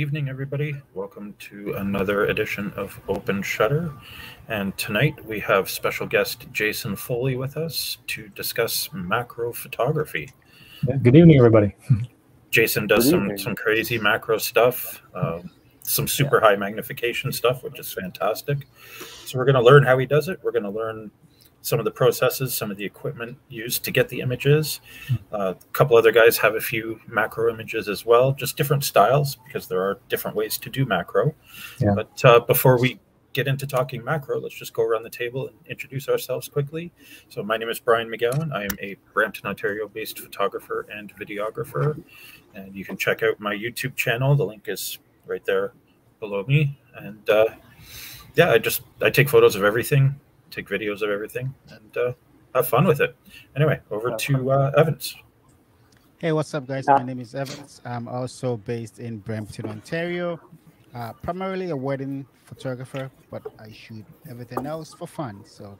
Good evening, everybody. Welcome to another edition of Open Shutter. And tonight we have special guest Jason Foley with us to discuss macro photography. Good evening, everybody. Jason does some, some crazy macro stuff, um, some super yeah. high magnification stuff, which is fantastic. So we're going to learn how he does it. We're going to learn some of the processes, some of the equipment used to get the images. Uh, a couple other guys have a few macro images as well, just different styles because there are different ways to do macro. Yeah. But uh, before we get into talking macro, let's just go around the table and introduce ourselves quickly. So my name is Bryan McGowan. I am a Brampton, Ontario-based photographer and videographer, and you can check out my YouTube channel. The link is right there below me. And uh, yeah, I just I take photos of everything take videos of everything, and uh, have fun with it. Anyway, over to uh, Evans. Hey, what's up, guys? My name is Evans. I'm also based in Brampton, Ontario. Uh, primarily a wedding photographer, but I shoot everything else for fun. So,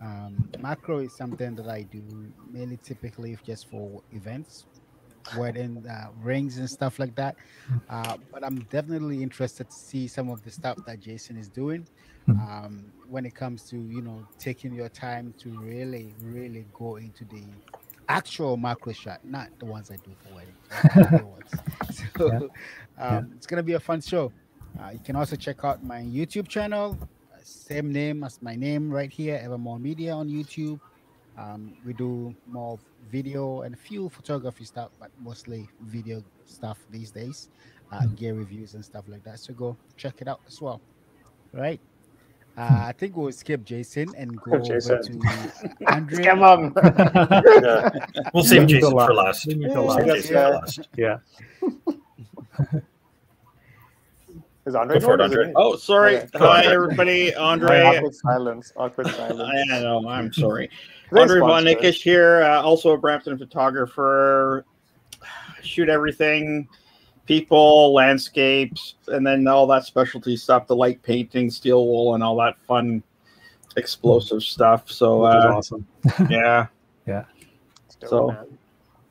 um, macro is something that I do mainly typically just for events, wedding uh, rings and stuff like that. Uh, but I'm definitely interested to see some of the stuff that Jason is doing. Hmm. Um, when it comes to you know taking your time to really really go into the actual macro shot not the ones i do for weddings so yeah. Um, yeah. it's gonna be a fun show uh, you can also check out my youtube channel same name as my name right here evermore media on youtube um, we do more video and a few photography stuff but mostly video stuff these days uh, mm-hmm. gear reviews and stuff like that so go check it out as well right uh, I think we'll skip Jason and go Jason. over to Andre. Come on. yeah. We'll save Jason for last. last. Yeah. Is Andre Before Andre? Oh, sorry. Okay. Hi, everybody. Andre. Awkward silence. Awkward silence. I know. I'm sorry. Andre Von Nickisch here, uh, also a Brampton photographer. Shoot everything people, landscapes, and then all that specialty stuff, the light painting, steel wool, and all that fun explosive stuff. So uh, awesome. yeah. Yeah. So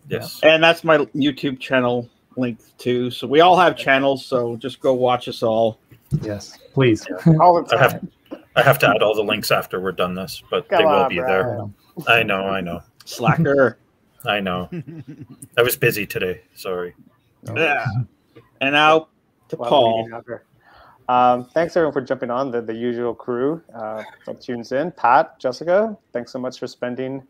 yes. And that's my YouTube channel link too. So we all have channels, so just go watch us all. Yes, please. all the time. I have, I have to add all the links after we're done this, but Come they will on, be there. I know, I know. Slacker. I know. I was busy today. Sorry. Yeah. And now to Paul. Um, thanks everyone for jumping on the, the usual crew uh, that tunes in. Pat, Jessica, thanks so much for spending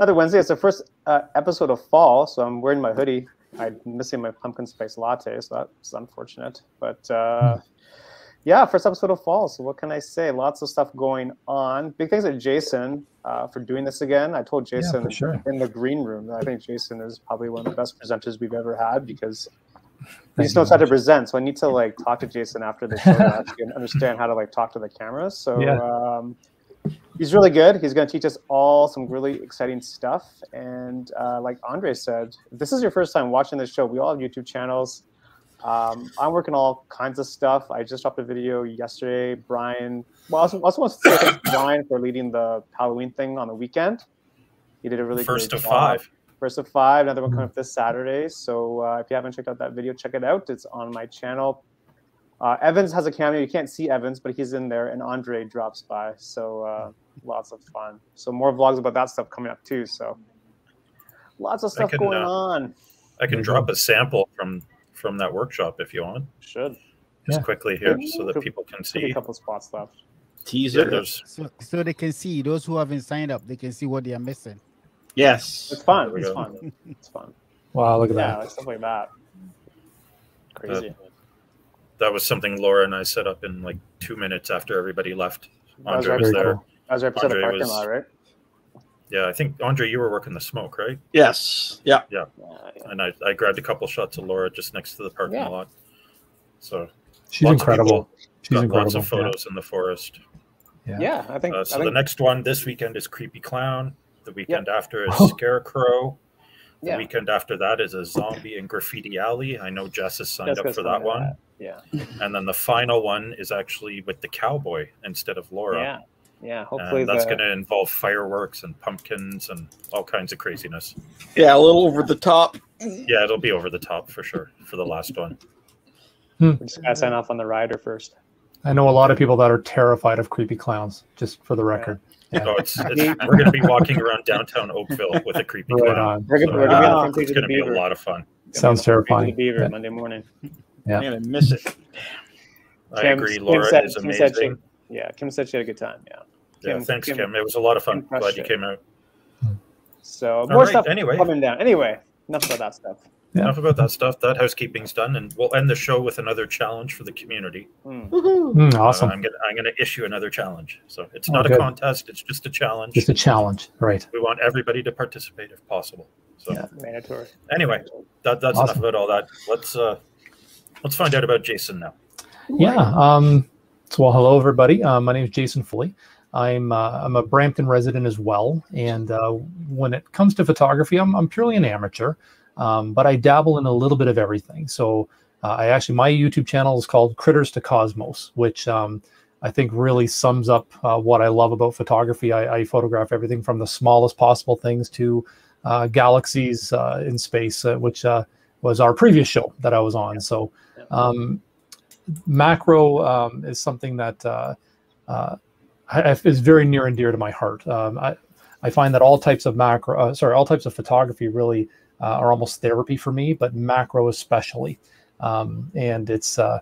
another Wednesday. It's the first uh, episode of fall, so I'm wearing my hoodie. I'm missing my pumpkin spice latte, so that's unfortunate. But uh, yeah, first episode of fall. So what can I say? Lots of stuff going on. Big thanks to Jason uh, for doing this again. I told Jason yeah, sure. in the green room that I think Jason is probably one of the best presenters we've ever had because he just knows how to present. So I need to like talk to Jason after the show to actually understand how to like talk to the cameras. So yeah. um, he's really good. He's going to teach us all some really exciting stuff. And uh, like Andre said, if this is your first time watching this show, we all have YouTube channels. Um, I'm working all kinds of stuff. I just dropped a video yesterday. Bryan, well, I also, also want to say thank Bryan for leading the Halloween thing on the weekend. He did a really first great of job. five. First of five. Another one coming up this Saturday. So uh, if you haven't checked out that video, check it out. It's on my channel. Uh, Evans has a cameo. You can't see Evans, but he's in there, and Andre drops by. So uh, lots of fun. So more vlogs about that stuff coming up too. So lots of stuff can, going uh, on. I can drop a sample from from that workshop if you want. Should just yeah. quickly here so that people can see. A couple spots left. Teaser. Yeah, so, so they can see those who haven't signed up. They can see what they are missing. Yes, it's fun. It's go. fun. It's fun. Wow, look at yeah, that. Like stuff like that. Crazy. That, that, was something Laura and I set up in like two minutes after everybody left. Andre was, was there. Cool. That was right beside the parking was, lot, right? Yeah, I think Andre, you were working the smoke, right? Yes. Yeah. Yeah. And I, I grabbed a couple shots of Laura just next to the parking yeah. lot. So she's incredible. She's got incredible. Lots of photos yeah. in the forest. Yeah. Yeah, I think. Uh, so I think... the next one this weekend is Creepy Clown. The weekend yeah. after is Scarecrow. The yeah. weekend after that is a zombie and graffiti alley. I know Jess has signed up for that one. That. Yeah. And then the final one is actually with the cowboy instead of Laura. Yeah yeah hopefully and that's the... going to involve fireworks and pumpkins and all kinds of craziness yeah a little over the top yeah it'll be over the top for sure for the last one Hmm. We just gotta sign off on the rider first. I know a lot of people that are terrified of creepy clowns. Just for the record. Yeah. Oh, it's, it's, we're going to be walking around downtown Oakville with a creepy right clown. On. We're going to be on It's going to be a lot of fun. Sounds terrifying. The Beaver yeah. Monday morning. Yeah, I'm going to miss it. I Kim, agree. Kim Laura said, is amazing. She, yeah, Kim said she had a good time. Yeah. Kim, yeah, thanks, Kim. Kim. It was a lot of fun. Glad you came out. So more right, stuff anyway. coming down. Anyway, enough about that stuff. Yeah. Enough about that stuff. That housekeeping's done, and we'll end the show with another challenge for the community. Mm. Mm, awesome. Uh, I'm gonna I'm gonna issue another challenge. So it's oh, not good. a contest; it's just a challenge. Just a challenge, right? We want everybody to participate if possible. So yeah, mandatory. Anyway, that, that's awesome. enough about all that. Let's uh, let's find out about Jason now. Yeah. Um. So well, hello everybody. Uh, my name is Jason Foley. I'm uh, I'm a Brampton resident as well, and uh, when it comes to photography, I'm I'm purely an amateur. Um, but I dabble in a little bit of everything. So uh, I actually, my YouTube channel is called Critters to Cosmos, which um, I think really sums up uh, what I love about photography. I, I, photograph everything from the smallest possible things to uh, galaxies uh, in space, uh, which uh, was our previous show that I was on. So um, macro um, is something that I, is very near and dear to my heart. Um, I, I find that all types of macro, sorry, all types of photography really uh, are almost therapy for me, but macro especially. Um, and it's uh,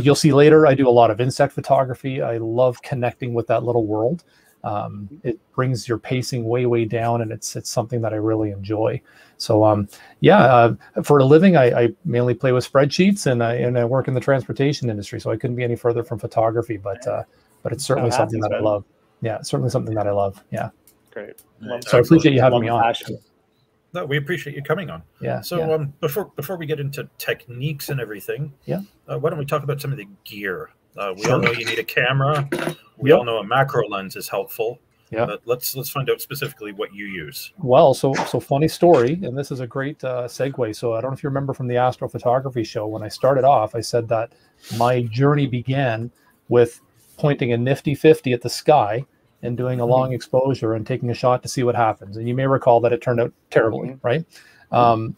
you'll see later. I do a lot of insect photography. I love connecting with that little world. Um, it brings your pacing way way down, and it's it's something that I really enjoy. So um, yeah, uh, for a living, I, I, mainly play with spreadsheets, and I and I work in the transportation industry. So I couldn't be any further from photography, but uh, but it's certainly something that I love. Yeah, certainly something that I love. Yeah. Great. so I appreciate you having me on. Passion. No, we appreciate you coming on. Yeah. So yeah. Um, before before we get into techniques and everything, yeah, uh, why don't we talk about some of the gear? Uh, we sure. all know you need a camera. We yep. all know a macro lens is helpful. Yeah. But let's let's find out specifically what you use. Well, so so funny story, and this is a great uh, segue. So I don't know if you remember from the astrophotography show when I started off, I said that my journey began with pointing a nifty 50 at the sky and doing a mm-hmm. long exposure and taking a shot to see what happens. And you may recall that it turned out terribly, mm-hmm. right? Um,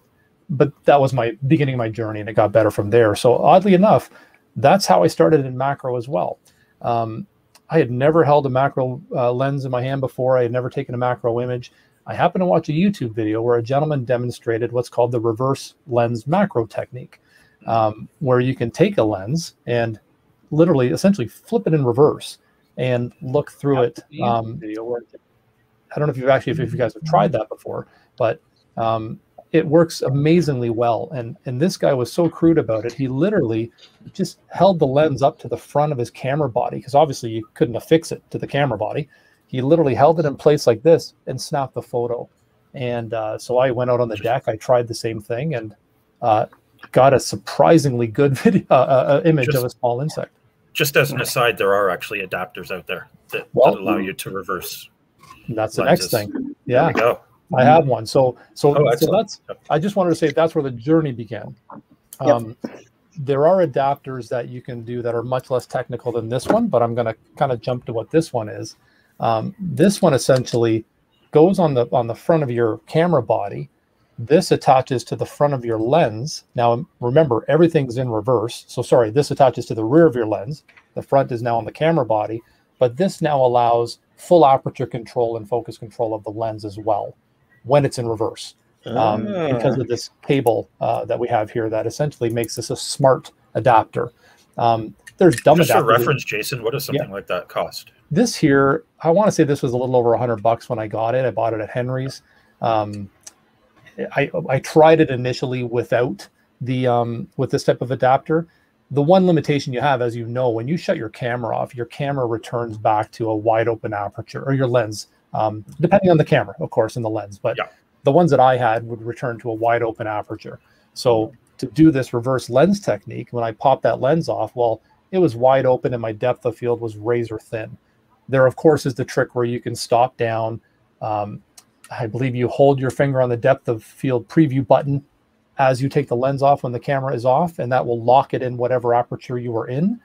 but that was my beginning of my journey, and it got better from there. So oddly enough, that's how I started in macro as well. Um, I had never held a macro uh, lens in my hand before. I had never taken a macro image. I happened to watch a YouTube video where a gentleman demonstrated what's called the reverse lens macro technique, um, where you can take a lens and literally, essentially, flip it in reverse and look through it. Um, I don't know if you've actually, if, you guys have tried that before, but um, it works amazingly well. And and this guy was so crude about it. He literally just held the lens up to the front of his camera body because obviously you couldn't affix it to the camera body. He literally held it in place like this and snapped the photo. And uh, so I went out on the deck. I tried the same thing and uh, got a surprisingly good video uh, uh image just, of a small insect just as an aside, there are actually adapters out there that, well, that allow you to reverse. That's the next thing. Yeah. go. I have one. So so, oh, so that's I just wanted to say that's where the journey began. Um, yep. There are adapters that you can do that are much less technical than this one, but I'm going to kind of jump to what this one is. Um, this one essentially goes on the on the front of your camera body this attaches to the front of your lens. Now, remember, everything's in reverse. So, sorry, this attaches to the rear of your lens. The front is now on the camera body, but this now allows full aperture control and focus control of the lens as well when it's in reverse. Um, ah. Because of this cable uh, that we have here, that essentially makes this a smart adapter. Um, there's dumb Just adapters. for reference, Jason, what does something yeah. like that cost? This here, I want to say this was a little over a hundred bucks when I got it. I bought it at Henry's. Um, I, I tried it initially without the um, with this type of adapter. The one limitation you have, as you know, when you shut your camera off, your camera returns back to a wide open aperture or your lens, um, depending on the camera, of course, and the lens. But yeah. the ones that I had would return to a wide open aperture. So to do this reverse lens technique, when I popped that lens off, well, it was wide open and my depth of field was razor thin. There, of course, is the trick where you can stop down. Um, I believe you hold your finger on the depth of field preview button as you take the lens off when the camera is off, and that will lock it in whatever aperture you are in.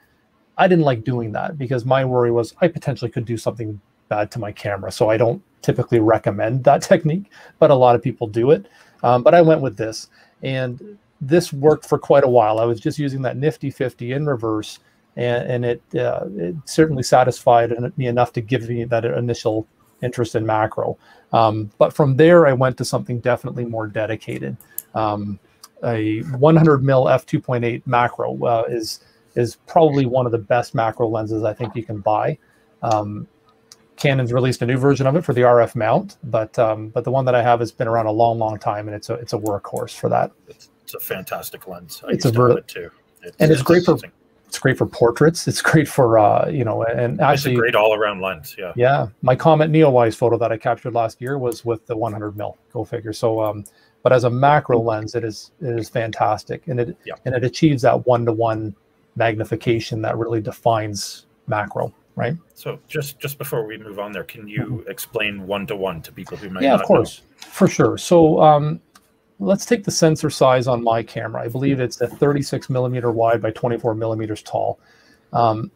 I didn't like doing that because my worry was I potentially could do something bad to my camera. So I don't typically recommend that technique, but a lot of people do it. Um, but I went with this. And this worked for quite a while. I was just using that nifty 50 in reverse and, and it, uh, it certainly satisfied me enough to give me that initial interest in macro. Um, but from there, I went to something definitely more dedicated. Um, a 100 mil f2.8 macro uh, is is probably one of the best macro lenses I think you can buy. Um, Canon's released a new version of it for the RF mount, but um, but the one that I have has been around a long, long time, and it's a it's a workhorse for that. It's, it's a fantastic lens. I it's a ver- it too. It's, and it's, it's great for it's great for portraits. It's great for uh, you know, and actually it's a great all around lens. Yeah. Yeah, my Comet Neowise photo that I captured last year was with the 100 mil. Go figure. So, um, but as a macro lens, it is it is fantastic, and it yeah. and it achieves that one to one magnification that really defines macro. Right. So just just before we move on there, can you mm-hmm. explain one to one to people who might yeah, of course, know? for sure. So um, let's take the sensor size on my camera. I believe it's a 36 millimeter wide by 24 millimeters tall. Um,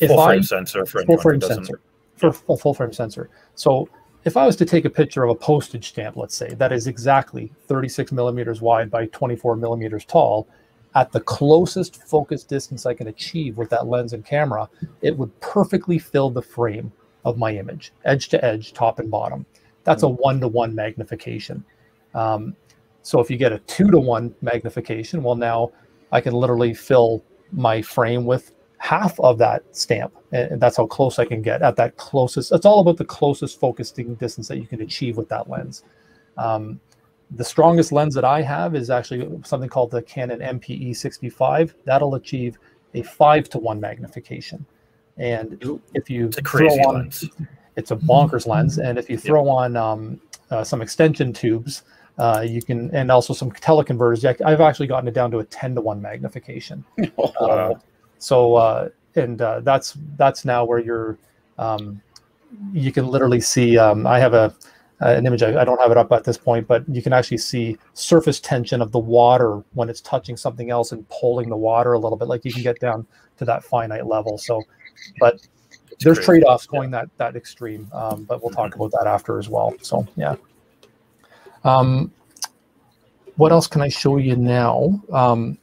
if full frame I, sensor for full frame sensor for full, full frame sensor. So if I was to take a picture of a postage stamp, let's say that is exactly 36 millimeters wide by 24 millimeters tall, at the closest focus distance I can achieve with that lens and camera, it would perfectly fill the frame of my image, edge to edge, top and bottom. That's a one to one magnification. Um, so if you get a two to one magnification, well, now I can literally fill my frame with half of that stamp. And that's how close I can get at that closest. It's all about the closest focusing distance that you can achieve with that lens. Um, the strongest lens that I have is actually something called the Canon MPE 65. That'll achieve a five to one magnification. And if you it's a crazy on, lens. it's a bonkers lens. And if you throw yep. on um, uh, some extension tubes, uh, you can, and also some teleconverters. I've actually gotten it down to a 10 to 1 magnification. Oh. Uh, so, uh, and uh, that's that's now where you're, um, you can literally see. Um, I have a an image. I, I, don't have it up at this point, but you can actually see surface tension of the water when it's touching something else and pulling the water a little bit. Like you can get down to that finite level. So, but it's there's trade-offs going yeah. that that extreme. Um, but we'll talk about that after as well. So, yeah. Um, what else can I show you now? Um,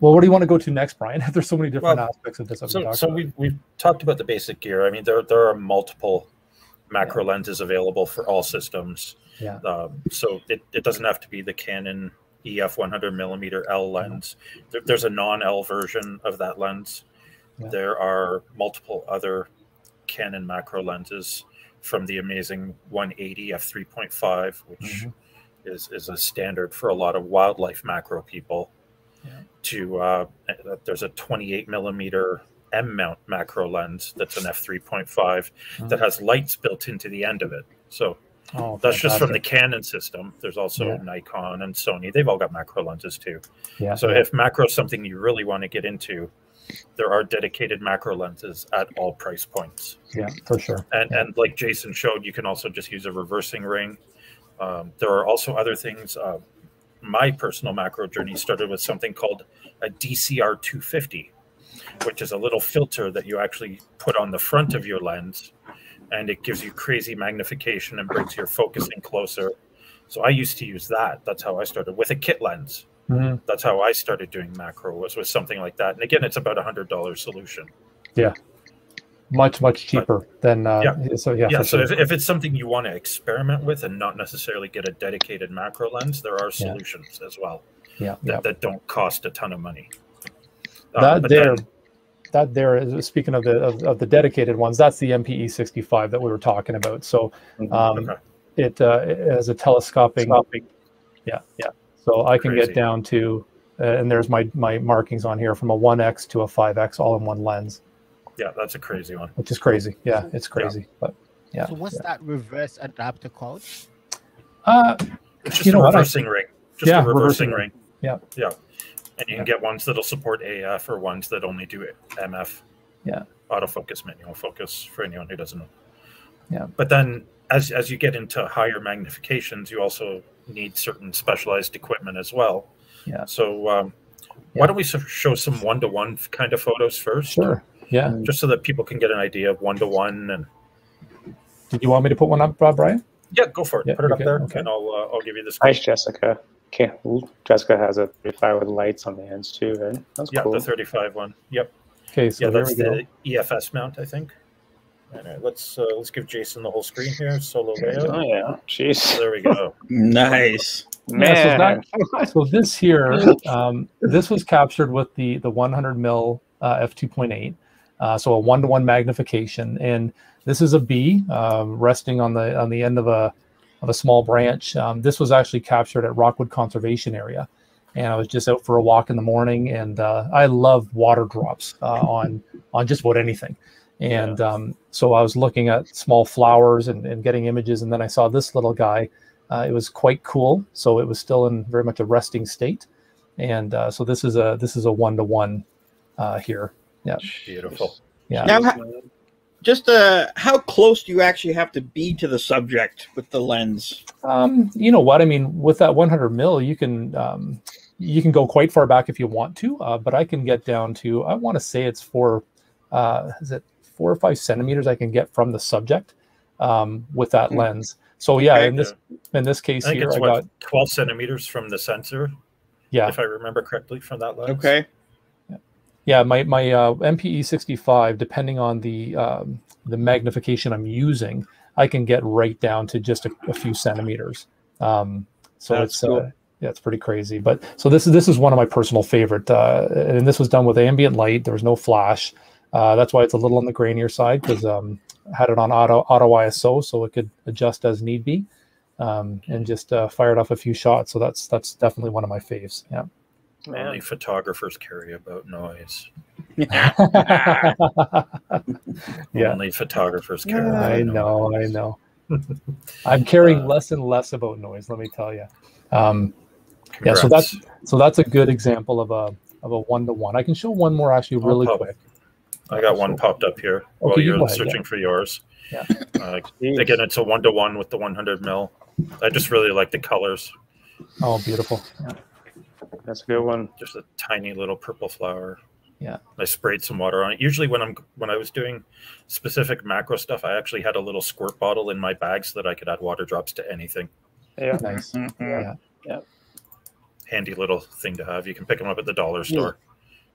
well, what do you want to go to next, Bryan? There's so many different well, aspects of this. So, so we've, we've talked about the basic gear. I mean, there, there are multiple macro yeah. lenses available for all systems. Yeah. Um, so it, it doesn't have to be the Canon EF 100 millimeter L lens. There, there's a non L version of that lens. Yeah. There are multiple other Canon macro lenses from the amazing 180 f3.5, which mm-hmm. is is a standard for a lot of wildlife macro people. Yeah. To uh, there's a 28 millimeter M mount macro lens that's an f3.5 mm-hmm. that has lights built into the end of it. So oh, that's just from the Canon system. There's also yeah. Nikon and Sony. They've all got macro lenses too. Yeah. So if macro is something you really want to get into, there are dedicated macro lenses at all price points. Yeah, for sure. And yeah. and like Jason showed, you can also just use a reversing ring. Um, there are also other things. Uh, my personal macro journey started with something called a DCR 250, which is a little filter that you actually put on the front of your lens, and it gives you crazy magnification and brings your focusing closer. So I used to use that. That's how I started with a kit lens. Mm-hmm. That's how I started doing macro was with something like that. And again, it's about a hundred dollar solution. Yeah, much much cheaper but, than uh, yeah. So yeah, yeah. So sure. if, if it's something you want to experiment with and not necessarily get a dedicated macro lens, there are solutions yeah. as well. Yeah, that, yeah. that don't cost a ton of money. Um, that there, then, that there is speaking of the of, of, the dedicated ones. That's the MPE sixty five that we were talking about. So, mm-hmm. um, okay. it, uh, it has a telescoping. Yeah, yeah. So I can Crazy. get down to, uh, and there's my my markings on here from a 1x to a 5x all in one lens. Yeah, that's a crazy one. Which is crazy. Yeah, it's crazy. Yeah. But yeah. So what's yeah. that reverse adapter called? Uh, it's just you know a reversing ring. Just yeah, a reversing, reversing ring. ring. Yeah. Yeah. And you can get ones that'll support AF or ones that only do MF. Yeah. Autofocus, manual focus for anyone who doesn't know. Yeah. But then as as you get into higher magnifications, you also need certain specialized equipment as well. Yeah. So um, yeah. why don't we show some one to one kind of photos first? Sure. Yeah. Just so that people can get an idea of one to one. And did you want me to put one up, Rob Bryan? Yeah, go for it. Yeah, Put it okay, up there, okay. and I'll uh, I'll give you this. Nice, Jessica. Okay, Jessica has a 35 with lights on the ends too, right? That's yeah, cool. the 35 one. Yep. Okay, so yeah, that's the EFS mount, I think. All right, let's uh, let's give Jason the whole screen here. Solo layout. Oh yeah, jeez. There we go. nice. Man. Yeah, so, that, so, this here, um, this was captured with the the 100 mil uh, f2.8, uh, so a one-to-one magnification, and this is a bee um, resting on the on the end of a of a small branch. Um, this was actually captured at Rockwood Conservation Area, and I was just out for a walk in the morning, and uh, I love water drops uh, on on just about anything. And um, so I was looking at small flowers and, and, getting images, and then I saw this little guy. Uh, it was quite cool. So it was still in very much a resting state, and uh, so this is a this is a one to one here. Yeah, beautiful. Yeah. Now, just uh, how close do you actually have to be to the subject with the lens? Um, you know what I mean. With that 100 mil, you can um, you can go quite far back if you want to, uh, but I can get down to I want to say it's for uh, is it four or five centimeters I can get from the subject um, with that mm-hmm. lens. So yeah, okay, in this in this case I here, I what, got 12 centimeters from the sensor. Yeah, if I remember correctly from that lens. Okay. Yeah, my my uh, MPE 65, depending on the um, the magnification I'm using, I can get right down to just a, a few centimeters. Um, so That's it's uh, cool. uh, yeah, it's pretty crazy. But so this is this is one of my personal favorite, uh, and this was done with ambient light. There was no flash. Uh, that's why it's a little on the grainier side because um, had it on auto auto ISO, so it could adjust as need be, um, and just uh, fired off a few shots. So that's that's definitely one of my faves. Yeah. Man. Only photographers carry about noise. yeah. Only photographers carry. Yeah, I know, noise. I know. I'm caring uh, less and less about noise. Let me tell you. Um, yeah, so that's so that's a good example of a of a one to one. I can show one more actually really quick. I got one popped up here okay, while you're searching yeah. for yours. Yeah. Uh, again, it's a one to one with the 100 mil. I just really like the colors. Oh, beautiful. Yeah. That's a good one. Just a tiny little purple flower. Yeah. I sprayed some water on it. Usually when I'm when I was doing specific macro stuff, I actually had a little squirt bottle in my bag so that I could add water drops to anything. Yeah. Nice. Mm-hmm. Yeah. Yeah. Handy little thing to have. You can pick them up at the dollar store.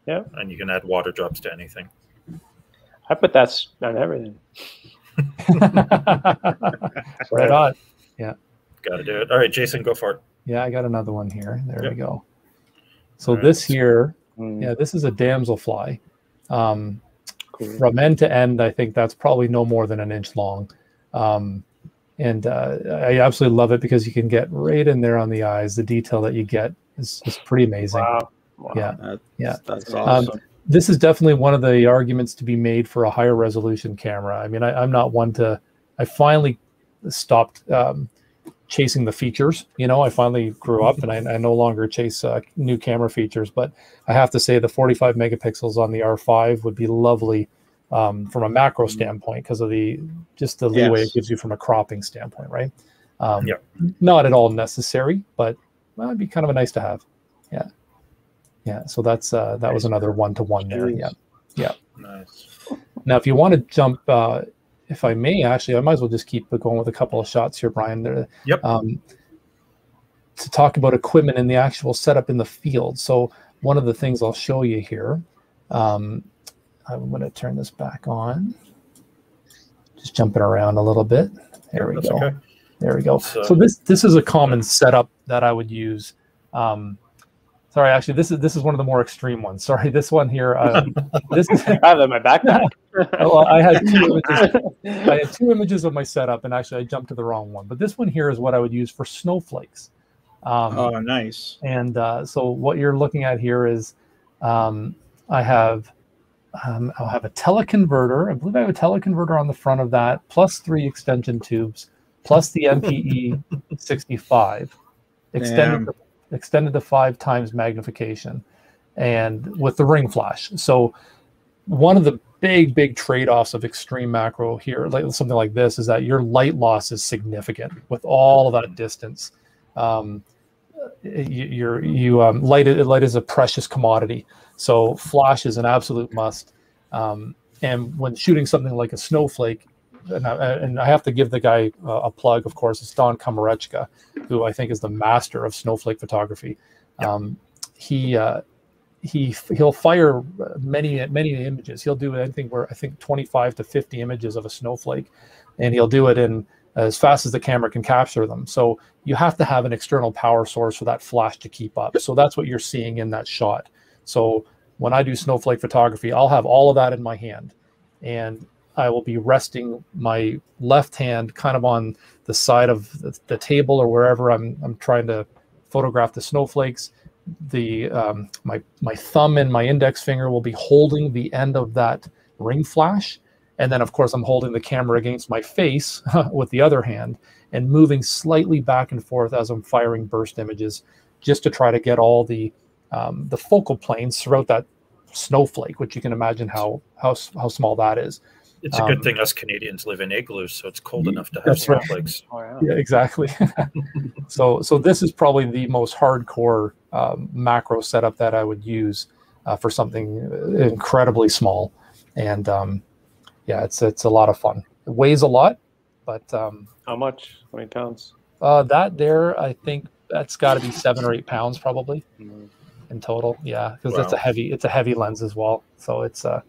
Yeah. And you can add water drops to anything. I put that on everything. right on. Yeah. Got to do it. All right, Jason, go for it. Yeah, I got another one here. There yep. we go. So right. this here, mm. yeah, this is a damselfly. Um, cool. From end to end, I think that's probably no more than an inch long. Um, and uh, I absolutely love it because you can get right in there on the eyes. The detail that you get is, is pretty amazing. Wow. wow. Yeah. That's, yeah. That's awesome. Um, this is definitely one of the arguments to be made for a higher resolution camera. I mean, I, am not one to, I finally stopped um, chasing the features. You know, I finally grew up and I, I no longer chase uh, new camera features. But I have to say, the 45 megapixels on the R5 would be lovely um, from a macro mm-hmm. standpoint because of the just the leeway yes. it gives you from a cropping standpoint, right? Um, yeah. Not at all necessary, but well, it'd be kind of a nice to have. Yeah. Yeah. So that's uh, that was another one to one there. Yeah. Yeah. Nice. Now, if you want to jump uh, if I may, actually, I might as well just keep going with a couple of shots here, Bryan. There, yep. Um, to talk about equipment and the actual setup in the field. So one of the things I'll show you here, um, I'm going to turn this back on. Just jumping around a little bit. There we go. Okay. There we go. So, so, this this is a common setup that I would use. Um, Sorry, actually, this is this is one of the more extreme ones. Sorry, this one here. Uh, this is I have my backpack. well, I had two images. I had two images of my setup, and actually, I jumped to the wrong one. But this one here is what I would use for snowflakes. Um, oh, nice. And uh, so, what you're looking at here is, um, I have, um, I'll have a teleconverter. I believe I have a teleconverter on the front of that, plus three extension tubes, plus the MPE 65 extended extended to five times magnification and with the ring flash. So one of the big, big trade-offs of extreme macro here, like something like this, is that your light loss is significant with all of that distance. Um, you, you um, light, light is a precious commodity. So flash is an absolute must. Um, and when shooting something like a snowflake, and I, and I have to give the guy uh, a plug, of course. It's Don Komarechka, who I think is the master of snowflake photography. Yeah. Um, he uh, he he'll fire many many images. He'll do anything where I think 25 to 50 images of a snowflake, and he'll do it in as fast as the camera can capture them. So you have to have an external power source for that flash to keep up. So that's what you're seeing in that shot. So when I do snowflake photography, I'll have all of that in my hand, and I will be resting my left hand kind of on the side of the, the table or wherever I'm I'm trying to photograph the snowflakes. The um, my my thumb and my index finger will be holding the end of that ring flash. And then of course i'm holding the camera against my face with the other hand and moving slightly back and forth as i'm firing burst images just to try to get all the um, the focal planes throughout that snowflake which you can imagine how how, how small that is it's a good um, thing us Canadians live in igloos, so it's cold enough to have snowflakes. Right. Oh, yeah. yeah. exactly. so, so this is probably the most hardcore um, macro setup that I would use uh, for something incredibly small, and um, yeah, it's it's a lot of fun. It weighs a lot, but um, how much? How many pounds? Uh, that there, I think that's got to be seven or eight pounds probably mm-hmm. in total. Yeah, because wow. it's a heavy it's a heavy lens as well. So it's uh,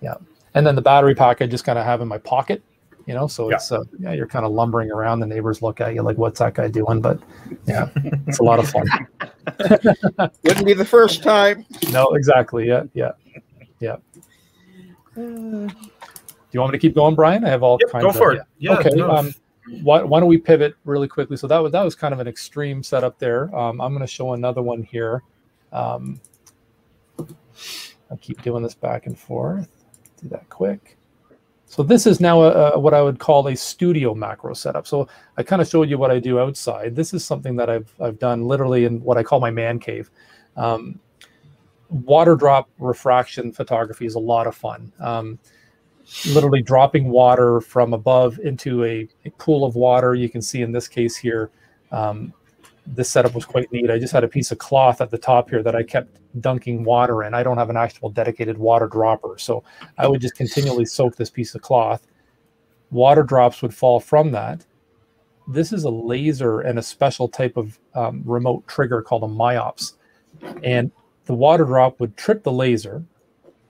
yeah and then the battery pack I just kind of have in my pocket, you know. So yeah. it's uh, yeah, you're kind of lumbering around. The neighbors look at you like, "What's that guy doing?" But yeah, it's a lot of fun. Wouldn't be the first time. No, exactly. Yeah, yeah, yeah. Do you want me to keep going, Bryan? I have all yep, kinds. Go for of, it. Yeah. okay. No. Um, why, why, don't we pivot really quickly? So that was that was kind of an extreme setup there. Um, I'm going to show another one here. Um, I'll keep doing this back and forth do that quick. So this is now a, a, what I would call a studio macro setup. So I kind of showed you what I do outside. This is something that I've, I've done literally in what I call my man cave. Um, water drop refraction photography is a lot of fun. Um, literally dropping water from above into a, a, pool of water. You can see in this case here, um, this setup was quite neat. I just had a piece of cloth at the top here that I kept dunking water in. I don't have an actual dedicated water dropper. So I would just continually soak this piece of cloth. Water drops would fall from that. This is a laser and a special type of um, remote trigger called a MIOPS. And the water drop would trip the laser.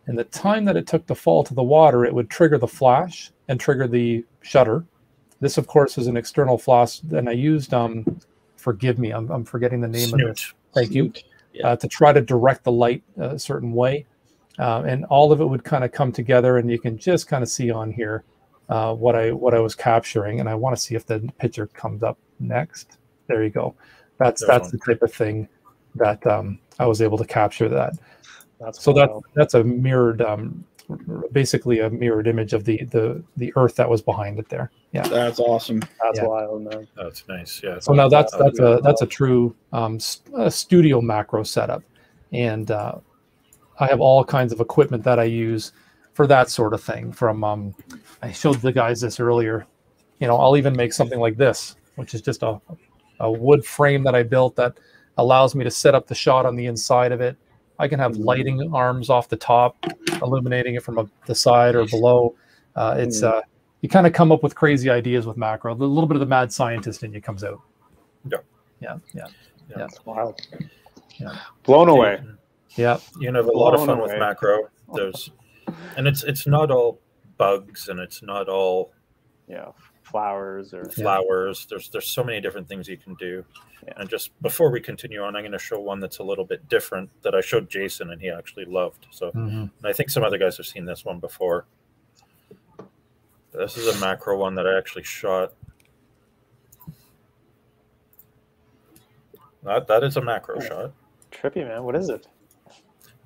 And the time that it took to fall to the water, it would trigger the flash and trigger the shutter. This, of course, is an external flash. And I used um, forgive me, I'm, I'm forgetting the name Snoot. of this. Thank Snoot. you. Yeah. Uh, to try to direct the light a certain way. Uh, and all of it would kind of come together and you can just kind of see on here uh, what I what I was capturing. And I want to see if the picture comes up next. There you go. That's There's that's one. the type of thing that um, I was able to capture that. That's so that that's a mirrored um, basically a mirrored image of the the the earth that was behind it there. Yeah, that's awesome. That's yeah. wild, man. That's nice. Yeah. So now that's that's a that's a true um, a studio macro setup, and uh, I have all kinds of equipment that I use for that sort of thing. From um, I showed the guys this earlier. You know, I'll even make something like this, which is just a a wood frame that I built that allows me to set up the shot on the inside of it I can have mm-hmm. lighting arms off the top, illuminating it from a, the side or below. Uh, it's mm. uh, you kind of come up with crazy ideas with macro. A little bit of the mad scientist in you comes out. Yeah, yeah, yeah, yeah. yeah. Wow. Yeah. Blown away. Yeah, you can have a Blown lot of fun away. with macro. There's, and it's it's not all bugs, and it's not all, yeah, flowers or flowers. There's there's so many different things you can do. Yeah. And just before we continue on, I'm going to show one that's a little bit different that I showed Jason and he actually loved. So mm-hmm. I think some other guys have seen this one before. This is a macro one that I actually shot. That that is a macro oh, shot. Trippy man, what is it?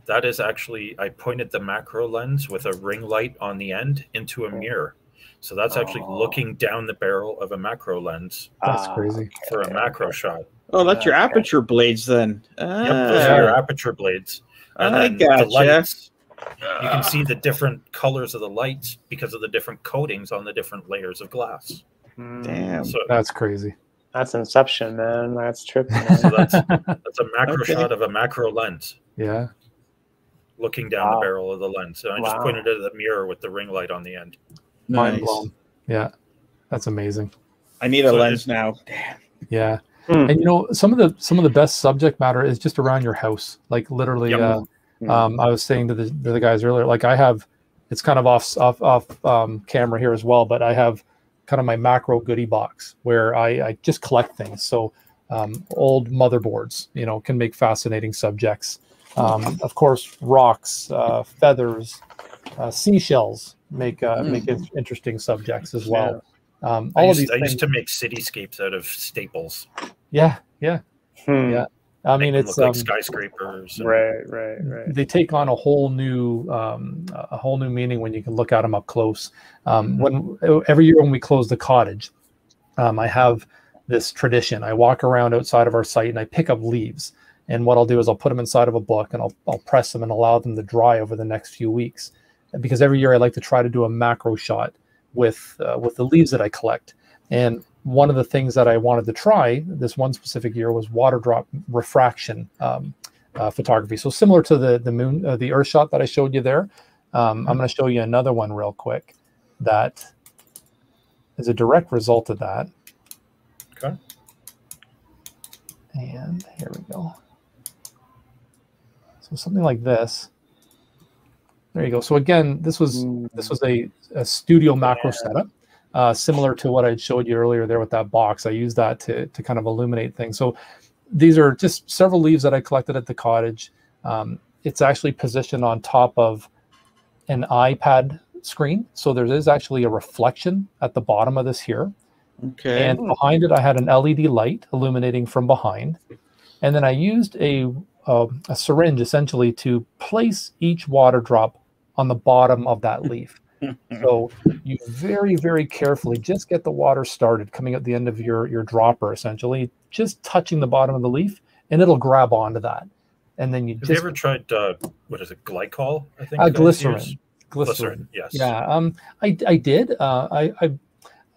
That is actually I pointed the macro lens with a ring light on the end into a mirror. So that's actually oh. looking down the barrel of a macro lens. That's ah, crazy for a macro shot. Oh, that's your aperture blades then. Ah. Yep, those are your ah. aperture blades. And I gotcha. the lights, you can see the different colors of the lights because of the different coatings on the different layers of glass. Hmm. Damn, so, that's crazy. That's Inception, man. That's trippy. so that's that's a macro okay. shot of a macro lens. Yeah. Looking down wow. the barrel of the lens. and I wow. just pointed it at the mirror with the ring light on the end. Mind blown. Yeah, that's amazing. I need a so lens now. Damn. Yeah. Mm. And you know, some of the some of the best subject matter is just around your house. Like literally, yep. uh, mm. um, I was saying to the, to the guys earlier, like I have, it's kind of off off off um, camera here as well, but I have kind of my macro goodie box where I, I just collect things. So um, old motherboards, you know, can make fascinating subjects. Um, of course, rocks, uh, feathers, uh, seashells make uh, mm. make interesting subjects as well. Yeah. Um, all I used, of these. I things, used to make cityscapes out of staples. Yeah, yeah, hmm. yeah. I mean, it's like um, skyscrapers. right, right, right. They take on a whole new, um, a whole new meaning when you can look at them up close. Um, mm-hmm. When every year when we close the cottage, um, I have this tradition. I walk around outside of our site and I pick up leaves. And what I'll do is I'll put them inside of a book and I'll, I'll press them and allow them to dry over the next few weeks. Because every year I like to try to do a macro shot with uh, with the leaves that I collect. And one of the things that I wanted to try this one specific year was water drop refraction um, uh, photography. So similar to the the moon uh, the Earth shot that I showed you there. Um, I'm going to show you another one real quick that is a direct result of that. Okay. And here we go. So something like this. There you go. So again, this was this was a, a studio macro yeah. setup, uh, similar to what I showed you earlier there with that box. I used that to to kind of illuminate things. So these are just several leaves that I collected at the cottage. Um, it's actually positioned on top of an iPad screen, so there is actually a reflection at the bottom of this here. Okay. And behind it, I had an LED light illuminating from behind. And then I used a, uh, a syringe essentially to place each water drop on the bottom of that leaf. so you very, very carefully just get the water started coming at the end of your, your dropper, essentially, just touching the bottom of the leaf, and it'll grab onto that. And then you Have just. you ever tried, uh, what is it, glycol? I think. Uh, glycerin. glycerin. Glycerin, yes. Yeah, um, I, I did. Uh, I, I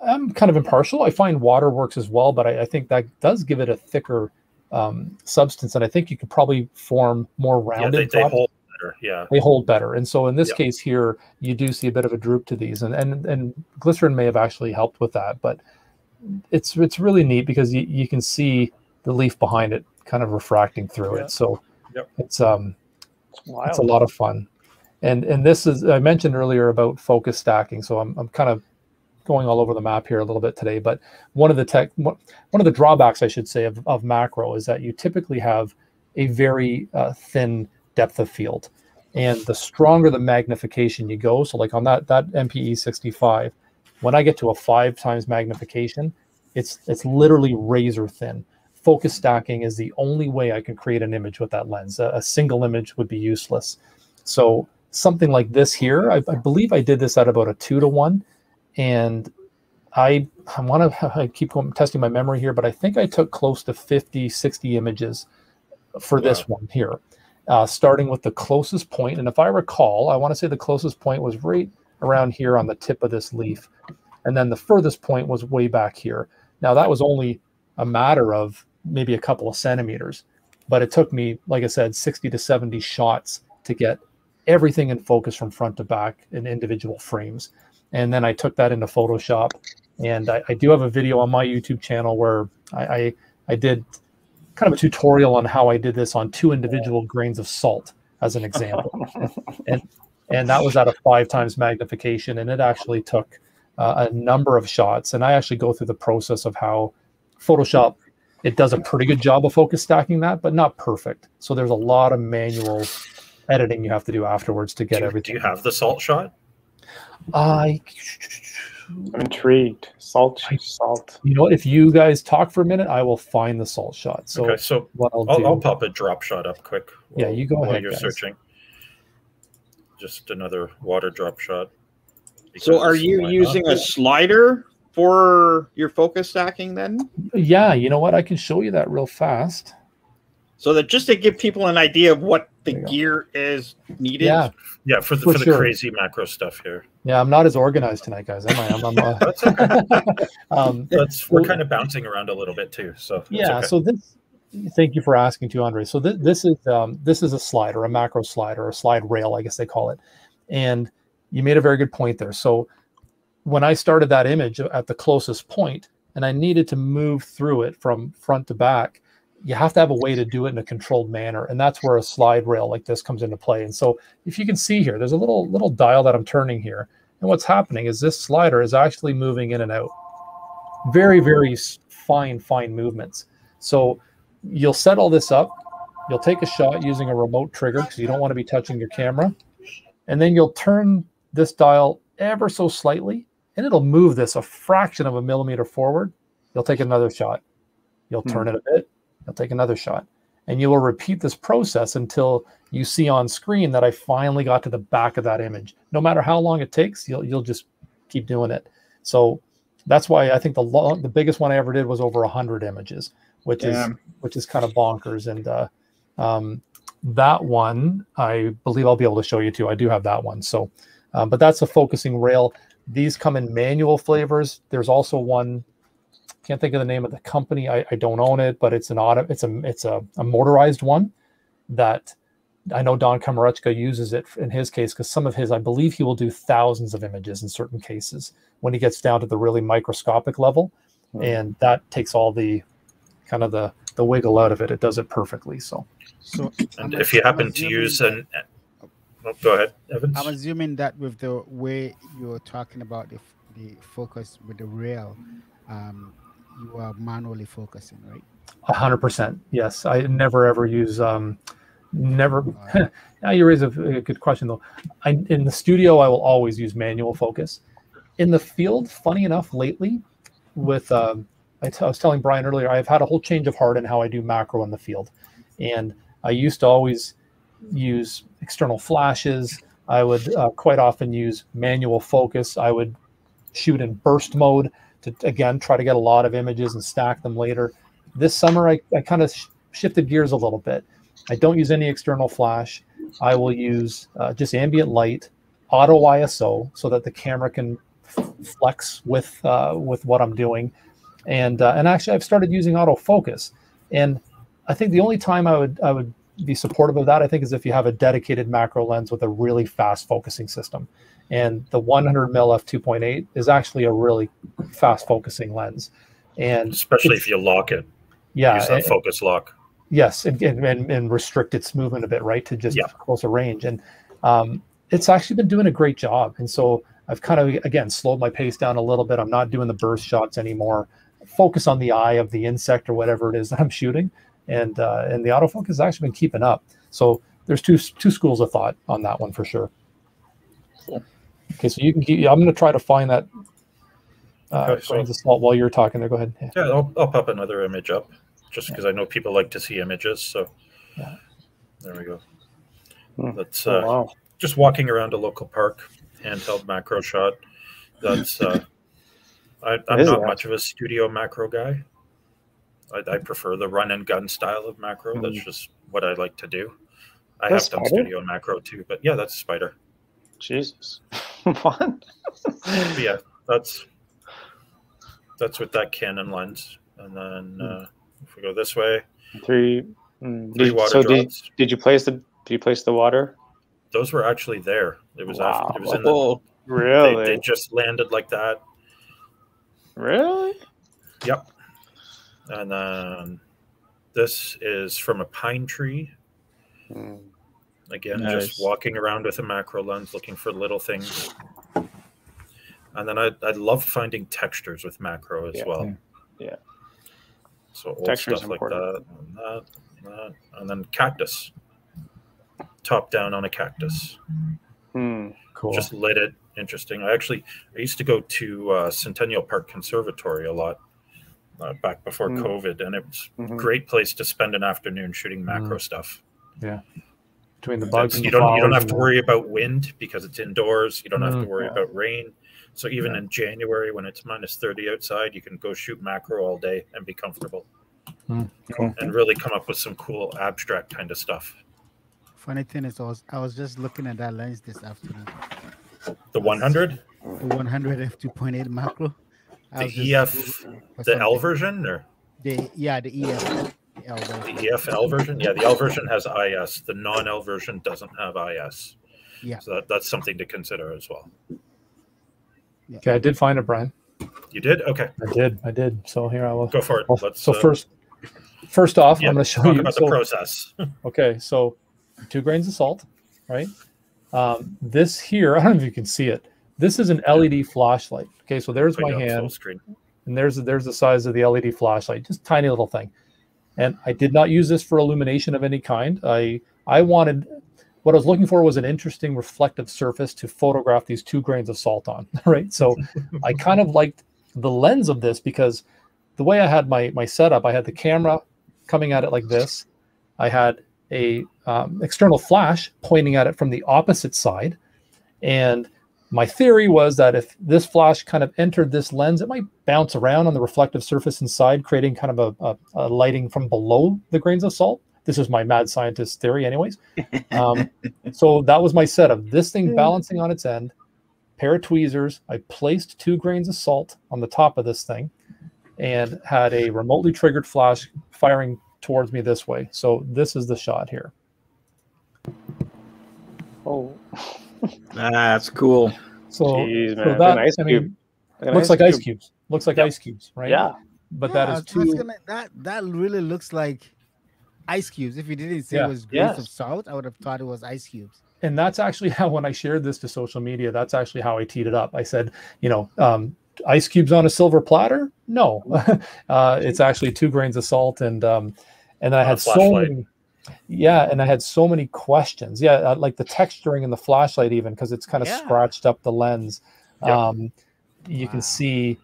I'm kind of impartial. I find water works as well, but I, I think that does give it a thicker um, substance, and I think you could probably form more rounded. Yeah, they, they hold better. Yeah, they hold better. And so in this case here, you do see a bit of a droop to these, and and and glycerin may have actually helped with that. But it's it's really neat because you, you can see the leaf behind it kind of refracting through yeah. it. So yep. it's um it's, it's a lot of fun. And and this is I mentioned earlier about focus stacking. So I'm I'm kind of going all over the map here a little bit today, but one of the tech, one of the drawbacks, I should say, of, of macro is that you typically have a very uh, thin depth of field, and the stronger the magnification you go. So, like on that that MPE 65, when I get to a five times magnification, it's it's literally razor thin. Focus stacking is the only way I can create an image with that lens. A, a single image would be useless. So something like this here, I, I believe I did this at about a two to one and I I want to I keep going, testing my memory here, but I think I took close to 50, 60 images for wow. this one here, uh, starting with the closest point. And if I recall, I want to say the closest point was right around here on the tip of this leaf, and then the furthest point was way back here. Now that was only a matter of maybe a couple of centimeters, but it took me, like I said, 60 to 70 shots to get everything in focus from front to back in individual frames and then I took that into Photoshop. And I, I do have a video on my YouTube channel where I, I, I did kind of a tutorial on how I did this on two individual grains of salt as an example, and and that was at a five times magnification, and it actually took uh, a number of shots. And I actually go through the process of how Photoshop it does a pretty good job of focus stacking that, but not perfect. So there's a lot of manual editing you have to do afterwards to get do, everything. Do you have the salt shot? I. I'm intrigued. Salt, salt. You know what? If you guys talk for a minute, I will find the salt shot. So, okay, so what I'll, I'll, do, I'll pop a drop shot up quick. While, yeah, you go while ahead. You're guys. searching. Just another water drop shot. So, are you using up. a slider for your focus stacking then? Yeah, you know what? I can show you that real fast. So that just to give people an idea of what the gear is needed. Yeah, yeah, for the for, for the sure. crazy macro stuff here. Yeah, I'm not as organized tonight, guys. Am I? I'm, I'm, uh... That's okay. um, That's, we're kind of bouncing around a little bit too. So yeah. Okay. So this. Thank you for asking, too, Andre. So th- this is um, this is a slider, a macro slider, a slide rail, I guess they call it. And you made a very good point there. So when I started that image at the closest point and I needed to move through it from front to back, you have to have a way to do it in a controlled manner. And that's where a slide rail like this comes into play. And so if you can see here, there's a little little dial that I'm turning here. And what's happening is this slider is actually moving in and out. Very, very fine, fine movements. So you'll set all this up. You'll take a shot using a remote trigger because you don't want to be touching your camera. And then you'll turn this dial ever so slightly and it'll move this a fraction of a millimeter forward. You'll take another shot. You'll turn hmm. it a bit. You'll take another shot. And you will repeat this process until you see on screen that I finally got to the back of that image. No matter how long it takes, you'll you'll just keep doing it. So that's why I think the long, the biggest one I ever did was over hundred images, which is which is kind of bonkers. And uh, um, that one I believe I'll be able to show you too. I do have that one. So, um, but that's a focusing rail. These come in manual flavors. There's also one. Can't think of the name of the company. I, I don't own it, but it's an auto. It's a it's a, a motorized one that I know Don Komarechka uses it in his case because some of his, I believe, he will do thousands of images in certain cases when he gets down to the really microscopic level, mm-hmm. and that takes all the kind of the the wiggle out of it. It does it perfectly. So, so and if you happen to use an Oh, go ahead, Evans. I'm assuming that with the way you're talking about the, the focus with the rail, um, you are manually focusing, right? A hundred percent. Yes, I never ever use. Um, never. now you raise a, a, good question though. I, in the studio, I will always use manual focus. In the field, funny enough, lately, with um, I, t- I was telling Bryan earlier, I've had a whole change of heart in how I do macro in the field, and I used to always use external flashes. I would uh, quite often use manual focus. I would shoot in burst mode to, again, try to get a lot of images and stack them later. This summer, I, I kind of sh- shifted gears a little bit. I don't use any external flash. I will use uh, just ambient light, auto ISO, so that the camera can flex with uh, with what I'm doing. And uh, and actually, I've started using autofocus. And I think the only time I would I would be supportive of that, I think, is if you have a dedicated macro lens with a really fast focusing system. And the 100 mil f2.8 is actually a really fast focusing lens. And especially if you lock it, yeah, use that and, focus lock. Yes, and, and, and, restrict its movement a bit, right, to just yeah. closer range. And um, it's actually been doing a great job. And so I've kind of again slowed my pace down a little bit. I'm not doing the burst shots anymore. Focus on the eye of the insect or whatever it is that I'm shooting, and uh, and the autofocus has actually been keeping up. So there's two two schools of thought on that one for sure. Cool. Okay, so you can keep. I'm going to try to find that. Uh, okay, so, salt while you're talking there. Go ahead. Yeah, yeah I'll, I'll pop another image up just because yeah. I know people like to see images. So yeah. there we go. Hmm. That's oh, uh, oh, wow. just walking around a local park, handheld macro shot. That's uh, I, am not much of a studio macro guy. I, I, prefer the run and gun style of macro. Mm. That's hmm. just what I like to do. I that's have done spider? studio macro too, but yeah, that's spider. Jesus, what? yeah, that's that's with that Canon lens, and then mm. uh, if we go this way, three, mm, three did, water so drops. Did, did you place the? Did you place the water? Those were actually there. It was wow. after. It was in the. Really? They, they just landed like that. Really? Yep. And then this is from a pine tree. Mm. Again, nice. just walking around with a macro lens, looking for little things. And then I, I love finding textures with macro as yeah. well. Yeah. So old Texture's stuff like that and that, and that, and then cactus. Top down on a cactus. Hmm. Cool. Just lit it. Interesting. I actually I used to go to uh, Centennial Park Conservatory a lot uh, back before mm. COVID, and it was mm-hmm. a great place to spend an afternoon shooting macro mm. stuff. Yeah. Between the bugs, you don't you don't have to worry about wind because it's indoors. You don't have to worry yeah. about rain. So even yeah. in January when it's minus 30 outside, you can go shoot macro all day and be comfortable. Mm, cool. And really come up with some cool abstract kind of stuff. Funny thing is, I was, I was just looking at that lens this afternoon. The 100? The 100 f2.8 macro. The EF, the L version, or the yeah, the EF. The, L version. the EF L version, yeah, the L version has IS. The non-L version doesn't have IS. Yeah, so that, that's something to consider as well. Yeah. Okay, I did find it, Bryan. You did? Okay. I did. I did. So here I will go for it. Let's, so uh, first, first off, yeah, I'm going to show talk you about so, the process. okay, so two grains of salt, right? Um, this here, I don't know if you can see it. This is an LED flashlight. Okay, so there's my hand, and there's there's the size of the LED flashlight, just tiny little thing. And I did not use this for illumination of any kind. I I wanted what I was looking for was an interesting reflective surface to photograph these two grains of salt on, right? So I kind of liked the lens of this because the way I had my my setup, I had the camera coming at it like this. I had a um, external flash pointing at it from the opposite side, and my theory was that if this flash kind of entered this lens, it might bounce around on the reflective surface inside, creating kind of a, a, a lighting from below the grains of salt. This is my mad scientist theory, anyways. Um, so that was my setup. This thing balancing on its end, pair of tweezers. I placed two grains of salt on the top of this thing and had a remotely triggered flash firing towards me this way. So this is the shot here. Oh. That's cool. So, Jeez, so that ice I mean, looks like cube. ice cubes. Looks like yep. ice cubes, right? Yeah. But yeah, that is too. Gonna, that that really looks like ice cubes. If you didn't say yeah. it was grains yes. of salt, I would have thought it was ice cubes. And that's actually how when I shared this to social media, that's actually how I teed it up. I said, you know, um, ice cubes on a silver platter? No, uh, it's actually two grains of salt, and um, and then I had so many yeah, and I had so many questions. Yeah, uh, like the texturing in the flashlight, even because it's kind of yeah. scratched up the lens. Yep. Um, you wow. can see,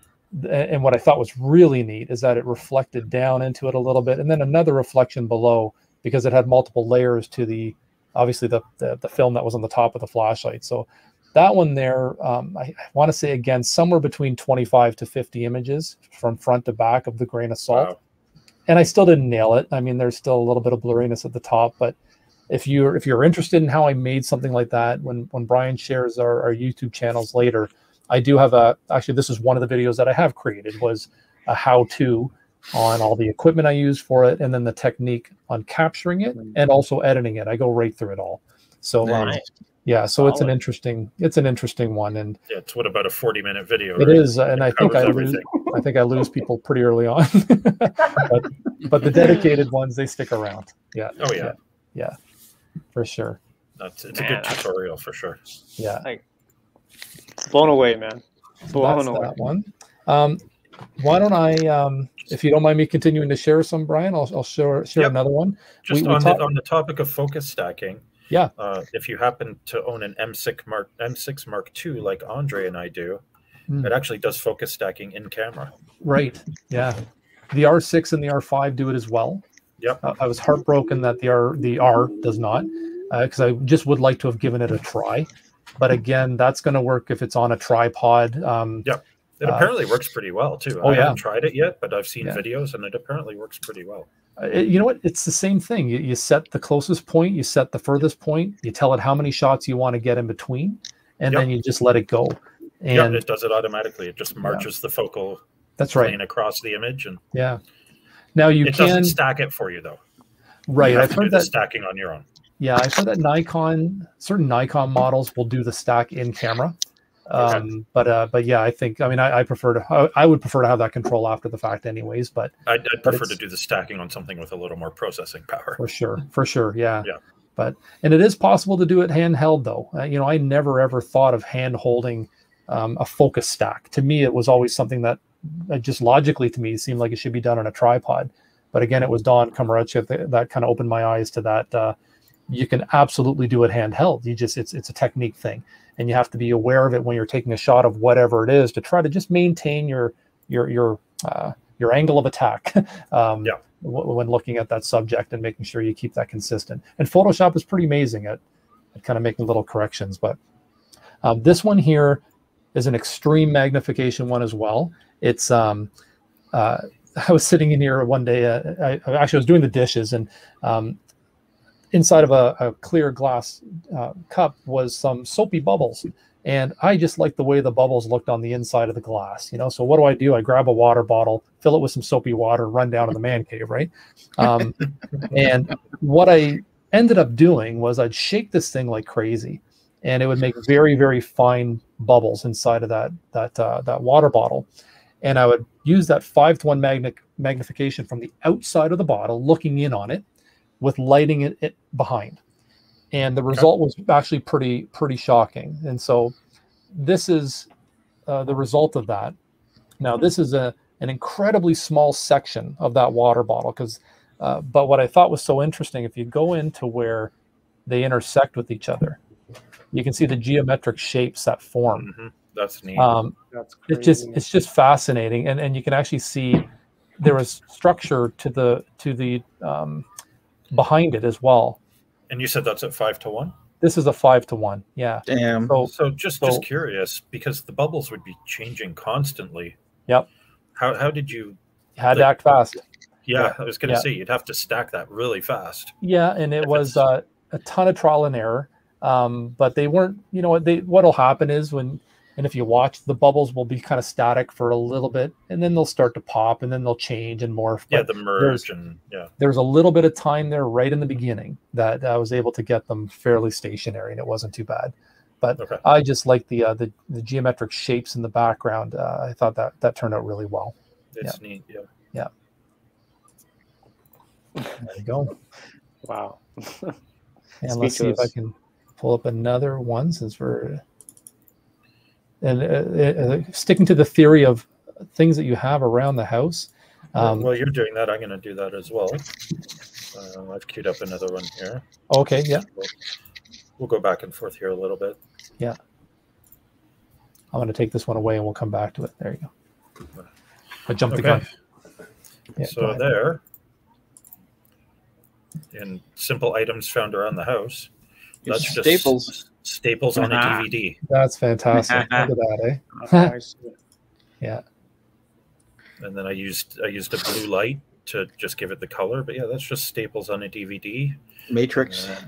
and what I thought was really neat is that it reflected down into it a little bit, and then another reflection below because it had multiple layers to the obviously the the, the film that was on the top of the flashlight. So that one there, um, I, I want to say again, somewhere between 25 to 50 images from front to back of the grain of salt. Wow and I still didn't nail it. I mean, there's still a little bit of blurriness at the top, but if you're if you're interested in how I made something like that, when when Bryan shares our, our YouTube channels later, I do have a actually this is one of the videos that I have created was a how-to on all the equipment I use for it, and then the technique on capturing it and also editing it. I go right through it all. So um, nice. um, yeah, so Solid. it's an interesting it's an interesting one, and yeah, it's what about a forty minute video? It right? is, and it I think I lose I think I lose people pretty early on, but but the dedicated ones they stick around. Yeah. Oh yeah. Yeah, yeah for sure. That's it's man, a good tutorial for sure. Yeah. Like, blown away, man. Blown That's away. That one. Um, why don't I, um, if you don't mind me continuing to share some, Bryan, I'll, I'll share share yep. another one. Just we, on, we talk- the, on the topic of focus stacking yeah. Uh, if you happen to own an M6 Mark M6 Mark II, like Andre and I do, mm. it actually does focus stacking in camera. Right. Yeah. The R6 and the R5 do it as well. Yep. Uh, I was heartbroken that the R the R does not, because uh, I just would like to have given it a try. But again, that's going to work if it's on a tripod. Um, yep. It uh, apparently works pretty well too. Oh, I yeah. haven't tried it yet, but I've seen yeah. videos and it apparently works pretty well. Uh, you know what? It's the same thing. You, you, set the closest point, you set the furthest point, you tell it how many shots you want to get in between, and yep. then you just let it go. And it does it automatically. It just marches yeah. the focal. That's right. across the image, and yeah. Now you it can doesn't stack it for you though. Right, you I've heard that stacking on your own. Yeah, I've heard that Nikon, certain Nikon models will do the stack in camera. Um, okay. But uh, but yeah, I think I mean I, I prefer to I, would prefer to have that control after the fact, anyways. But I'd, I'd prefer to do the stacking on something with a little more processing power. For sure, for sure, yeah. Yeah. But and it is possible to do it handheld though. Uh, you know, I never ever thought of hand holding um, a focus stack. To me, it was always something that uh, just logically to me seemed like it should be done on a tripod. But again, it was Don Komarechka that, that kind of opened my eyes to that. You can absolutely do it handheld. You just it's it's a technique thing and you have to be aware of it when you're taking a shot of whatever it is to try to just maintain your your your uh, your angle of attack um, yeah. w- when looking at that subject and making sure you keep that consistent. And Photoshop is pretty amazing at, at kind of making little corrections. But um, this one here is an extreme magnification one as well. It's um, uh, I was sitting in here one day. Uh, I, I, actually was doing the dishes, and um, inside of a, a clear glass uh, cup was some soapy bubbles. And i just liked the way the bubbles looked on the inside of the glass you know? So what do i do? I grab a water bottle fill it with some soapy water run down to the man cave right? Um, and what i ended up doing was i'd shake this thing like crazy and it would make very very fine bubbles inside of that that uh, that water bottle, and I would use that five to one magnification from the outside of the bottle, looking in on it, with lighting it, it behind, and the result was actually pretty pretty shocking. And so, this is uh, the result of that. Now, this is a an incredibly small section of that water bottle because, uh, but what I thought was so interesting, if you go into where they intersect with each other, you can see the geometric shapes that form. Mm-hmm. That's neat. Um, That's it's just it's just fascinating, and and you can actually see there was structure to the to the um, behind it as well. And you said that's at five to one. This is a five to one. Yeah. Damn. So So just So- just curious because the bubbles would be changing constantly. Yep. How how did you? you had to act fast. Yeah, I was going to Yeah. say you'd have to stack that really fast. Yeah, and it was uh, a ton of trial and error. Um, but they weren't, you know, what they what'll happen is when and if you watch, the bubbles will be kind of static for a little bit, and then they'll start to pop, and then they'll change and morph. Yeah, But the merge and yeah. There's a little bit of time there right in the beginning that I was able to get them fairly stationary, and it wasn't too bad. But Okay. I just like the, uh, the the geometric shapes in the background. Uh, I thought that that turned out really well. It's neat. Yeah. Yeah. There you go. wow. And let's see if I can pull up another one since we're and uh, uh, sticking to the theory of things that you have around the house. Um, well, you're doing that. I'm going to do that as well. Uh, I've queued up another one here. okay, yeah, We'll, we'll go back and forth here a little bit. Yeah. I'm going to take this one away and we'll come back to it. There you go. I jumped the gun. Yeah, so ahead. there, in simple items found around the house, that's just Staples. Staples on a. DVD. That's fantastic. Look at that, eh? I see. and then I used I used a blue light to just give it the color. But yeah, that's just staples on a DVD. Matrix. Uh,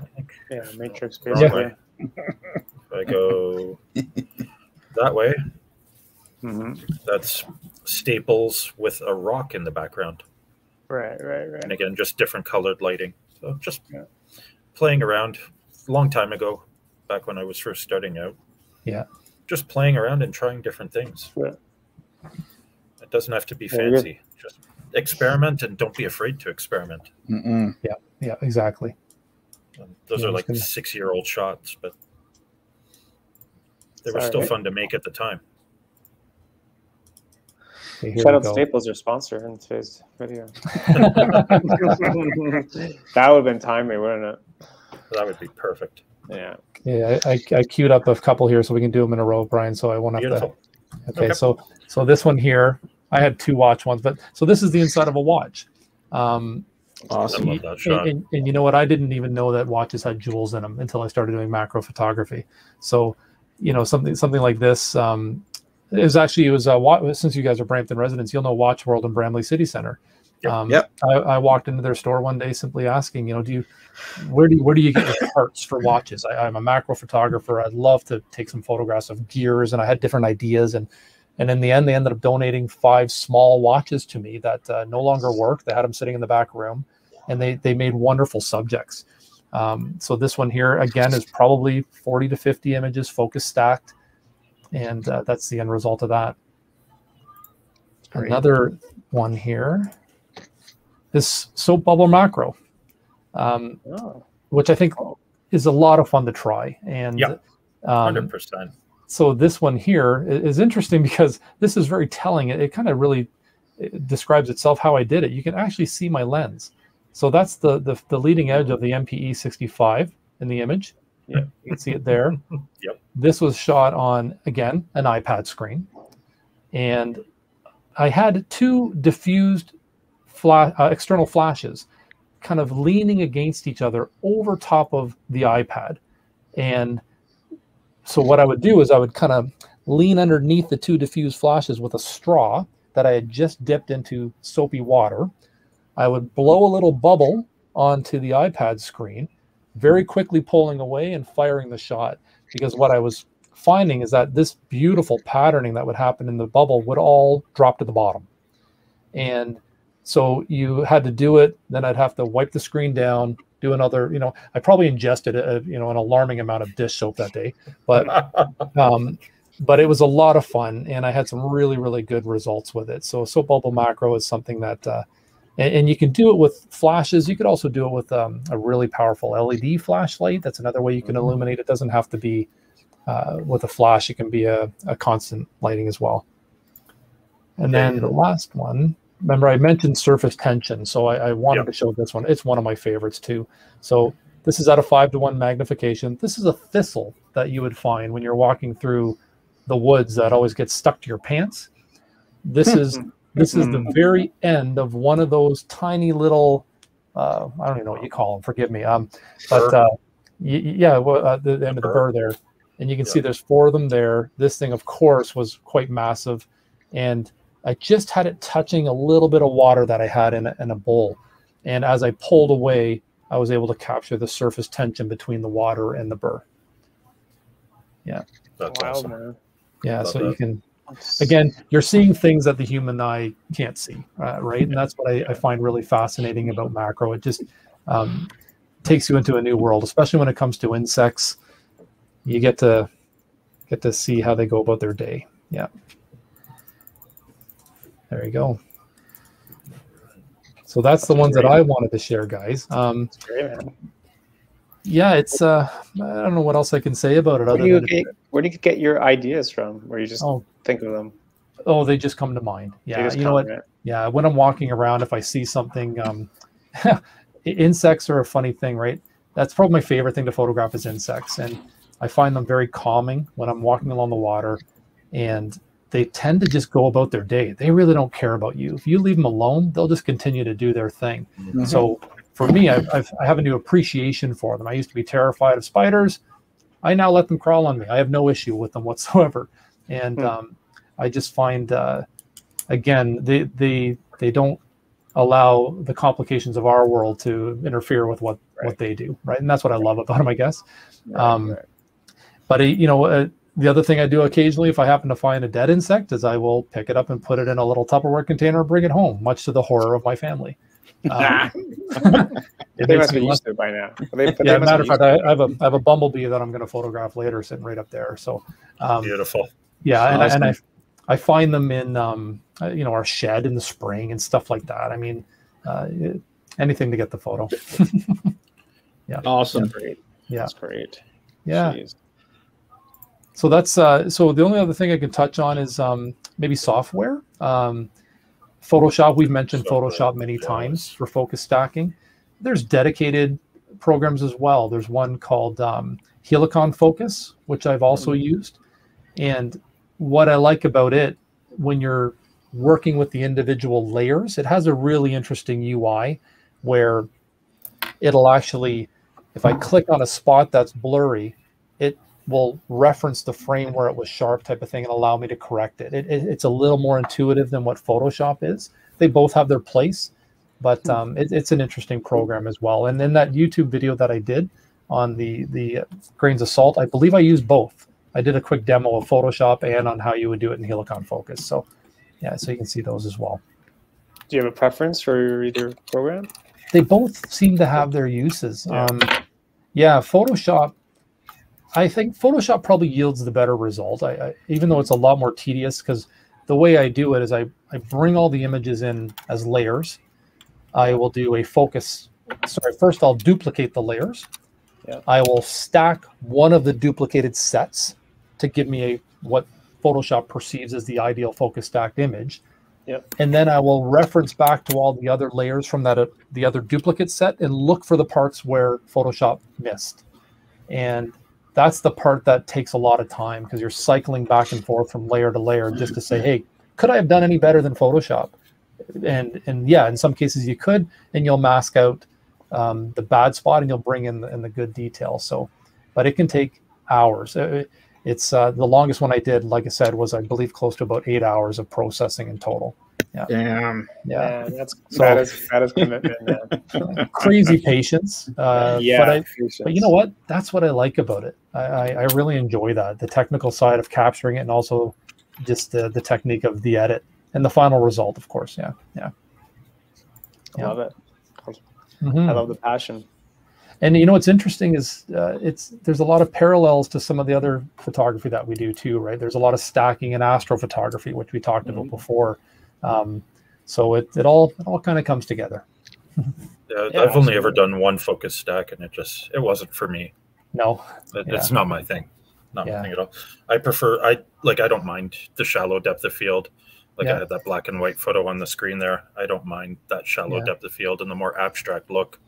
yeah, Matrix wrong basically. way. If I go that way, hmm that's staples with a rock in the background, Right, right, right. and again, just different colored lighting. So just Yeah. playing around. Long time ago, back when I was first starting out. Yeah. Just playing around and trying different things. Yeah. It doesn't have to be Very good. fancy. Just experiment and don't be afraid to experiment. Mm-mm. Yeah, exactly. Um, those Yeah, are like gonna- six year old shots, but they were Sorry. still fun to make at the time. Okay, Shout out go. Staples, your sponsor in today's video. that would have been timely, wouldn't it? That would be perfect. Yeah. Yeah, I, I, I queued up a couple here so we can do them in a row, Bryan. So I won't have Beautiful. to. Okay, Okay. so so this one here, I had two watch ones, but so this is the inside of a watch. Um, I Awesome. love that and, shot. and, and you know what? I didn't even know that watches had jewels in them until I started doing macro photography. So, you know, something something like this. Um, it was actually it was a wa- since you guys are Brampton residents, you'll know Watch World in Bramalea City Center. Um, Yep. I, I walked into their store one day simply asking, you know, do you where do you, where do you get your parts for watches? I, I'm a macro photographer. I'd love to take some photographs of gears, and I had different ideas and. And in the end, they ended up donating five small watches to me that uh, no longer work. They had them sitting in the back room, and they they made wonderful subjects. Um, so this one here again is probably 40 to 50 images focus stacked, and uh, that's the end result of that. Great. Another one here is soap bubble macro, um, Oh, which I think is a lot of fun to try. And Yeah. um, Hundred percent. so this one here is interesting because this is very telling. It, it kind of really it describes itself how I did it. You can actually see my lens. So that's the the, the leading edge of the MPE 65 in the image. Yeah. You can see it there. Yep. This was shot on again an iPad screen, and I had two diffused uh, external flashes, kind of leaning against each other over top of the iPad, and so what I would do is I would kind of lean underneath the two diffused flashes with a straw that I had just dipped into soapy water. I would blow a little bubble onto the iPad screen, very quickly pulling away and firing the shot. Because what I was finding is that this beautiful patterning that would happen in the bubble would all drop to the bottom. And so you had to do it, then I'd have to wipe the screen down, do another, you know, I probably ingested a, you know, an alarming amount of dish soap that day but um, but it was a lot of fun, and I had some really really good results with it. So soap bubble macro is something that. Uh, and, and, you can do it with flashes. You could also do it with um, a really powerful LED flashlight. That's another way you can mm-hmm. illuminate. It doesn't have to be uh, with a flash. It can be a, a constant lighting as well. And then the last one, remember I mentioned surface tension. So I, I wanted yep. to show this one. It's one of my favorites too. So this is at a five to one magnification. This is a thistle that you would find when you're walking through the woods that always gets stuck to your pants. This is this is the very end of one of those tiny little uh, I don't even know what you call them. Forgive me. Um, but uh, yeah, well, uh, the, the, end of the burr there, and you can yeah. see there's four of them there. This thing, of course, was quite massive, and I just had it touching a little bit of water that I had in a, in a bowl. And as I pulled away, I was able to capture the surface tension between the water and the burr. Yeah. That's wow, awesome. Man. Yeah. so that. you can, again, you're seeing things that the human eye can't see, uh, right? And that's what I, I, find really fascinating about macro. It just um, takes you into a new world, especially when it comes to insects. You get to get to see how they go about their day. Yeah. There you go. So that's, that's the ones great. that I wanted to share, guys. Um, great, yeah, it's uh, I don't know what else I can say about it. Where do you get, where do you get your ideas from? Where you just oh, think of them? Oh, they just come to mind. Yeah, you know what? Right? Yeah, when I'm walking around, if I see something, um, insects are a funny thing, right? That's probably my favorite thing to photograph is insects, and I find them very calming when I'm walking along the water, and they tend to just go about their day. They really don't care about you. If you leave them alone, they'll just continue to do their thing. Mm-hmm. So for me, I've, I've, I have a new appreciation for them. I used to be terrified of spiders. I now let them crawl on me. I have no issue with them whatsoever. And mm-hmm. um, I just find, uh, again, they, they, they don't allow the complications of our world to interfere with what, right. what they do. Right. And that's what I love about them, I guess. Right, um, right. But, you know, uh, the other thing I do occasionally, if I happen to find a dead insect, is I will pick it up and put it in a little Tupperware container and bring it home, much to the horror of my family. Um, they must be used to it by now. They, yeah, matter of fact, I, I, have a I have a bumblebee that I'm going to photograph later, sitting right up there. So um, beautiful. Yeah, and, awesome. I, and I I find them in um, uh, you know our shed in the spring and stuff like that. I mean, uh, anything to get the photo. yeah. Awesome. Yeah. Great. Yeah. That's great. Yeah. Jeez. So that's uh, so the only other thing I can touch on is um, maybe software. Um, Photoshop, we've mentioned Photoshop many times for focus stacking. There's dedicated programs as well. There's one called um, Helicon Focus, which I've also mm-hmm. used. And what I like about it, when you're working with the individual layers, it has a really interesting UI where it'll actually, if I click on a spot that's blurry, will reference the frame where it was sharp type of thing and allow me to correct it. It, it. it's a little more intuitive than what Photoshop is. They both have their place, but hmm. um, it, it's an interesting program as well. And in that YouTube video that I did on the, the grains of salt, I believe I used both. I did a quick demo of Photoshop and on how you would do it in Helicon Focus. So yeah, so you can see those as well. Do you have a preference for either program? They both seem to have their uses. Yeah, um, yeah Photoshop I think Photoshop probably yields the better result. I, I even though it's a lot more tedious because the way I do it is I, I bring all the images in as layers. I will do a focus. Sorry, first I'll duplicate the layers. Yeah. I will stack one of the duplicated sets to give me a what Photoshop perceives as the ideal focus stacked image. Yep. And then I will reference back to all the other layers from that uh, the other duplicate set and look for the parts where Photoshop missed. And that's the part that takes a lot of time because you're cycling back and forth from layer to layer just to say, hey, could I have done any better than Photoshop? And and yeah, in some cases you could, and you'll mask out um, the bad spot and you'll bring in the, in the good detail. So, but it can take hours. It, it's uh, the longest one I did, like I said, was I believe close to about eight hours of processing in total. Yeah. Damn. Yeah. yeah that's so, that is that is commitment. crazy patience. Uh, yeah. But, I, but you know what? That's what I like about it. I, I, I really enjoy that the technical side of capturing it and also just the the technique of the edit and the final result, of course. Yeah. Yeah. I love it. Mm-hmm. I love the passion. and you know what's interesting is uh, it's there's a lot of parallels to some of the other photography that we do too, right? There's a lot of stacking in astrophotography, which we talked mm-hmm. about before. Um, so it it all it all kind of comes together. yeah, yeah, I've only ever done one focus stack, and it just it wasn't for me. No, it, yeah. it's not my thing. Not yeah. my thing at all. I prefer I like I don't mind the shallow depth of field. Like I had that black and white photo on the screen there. I don't mind that shallow depth of field and the more abstract look.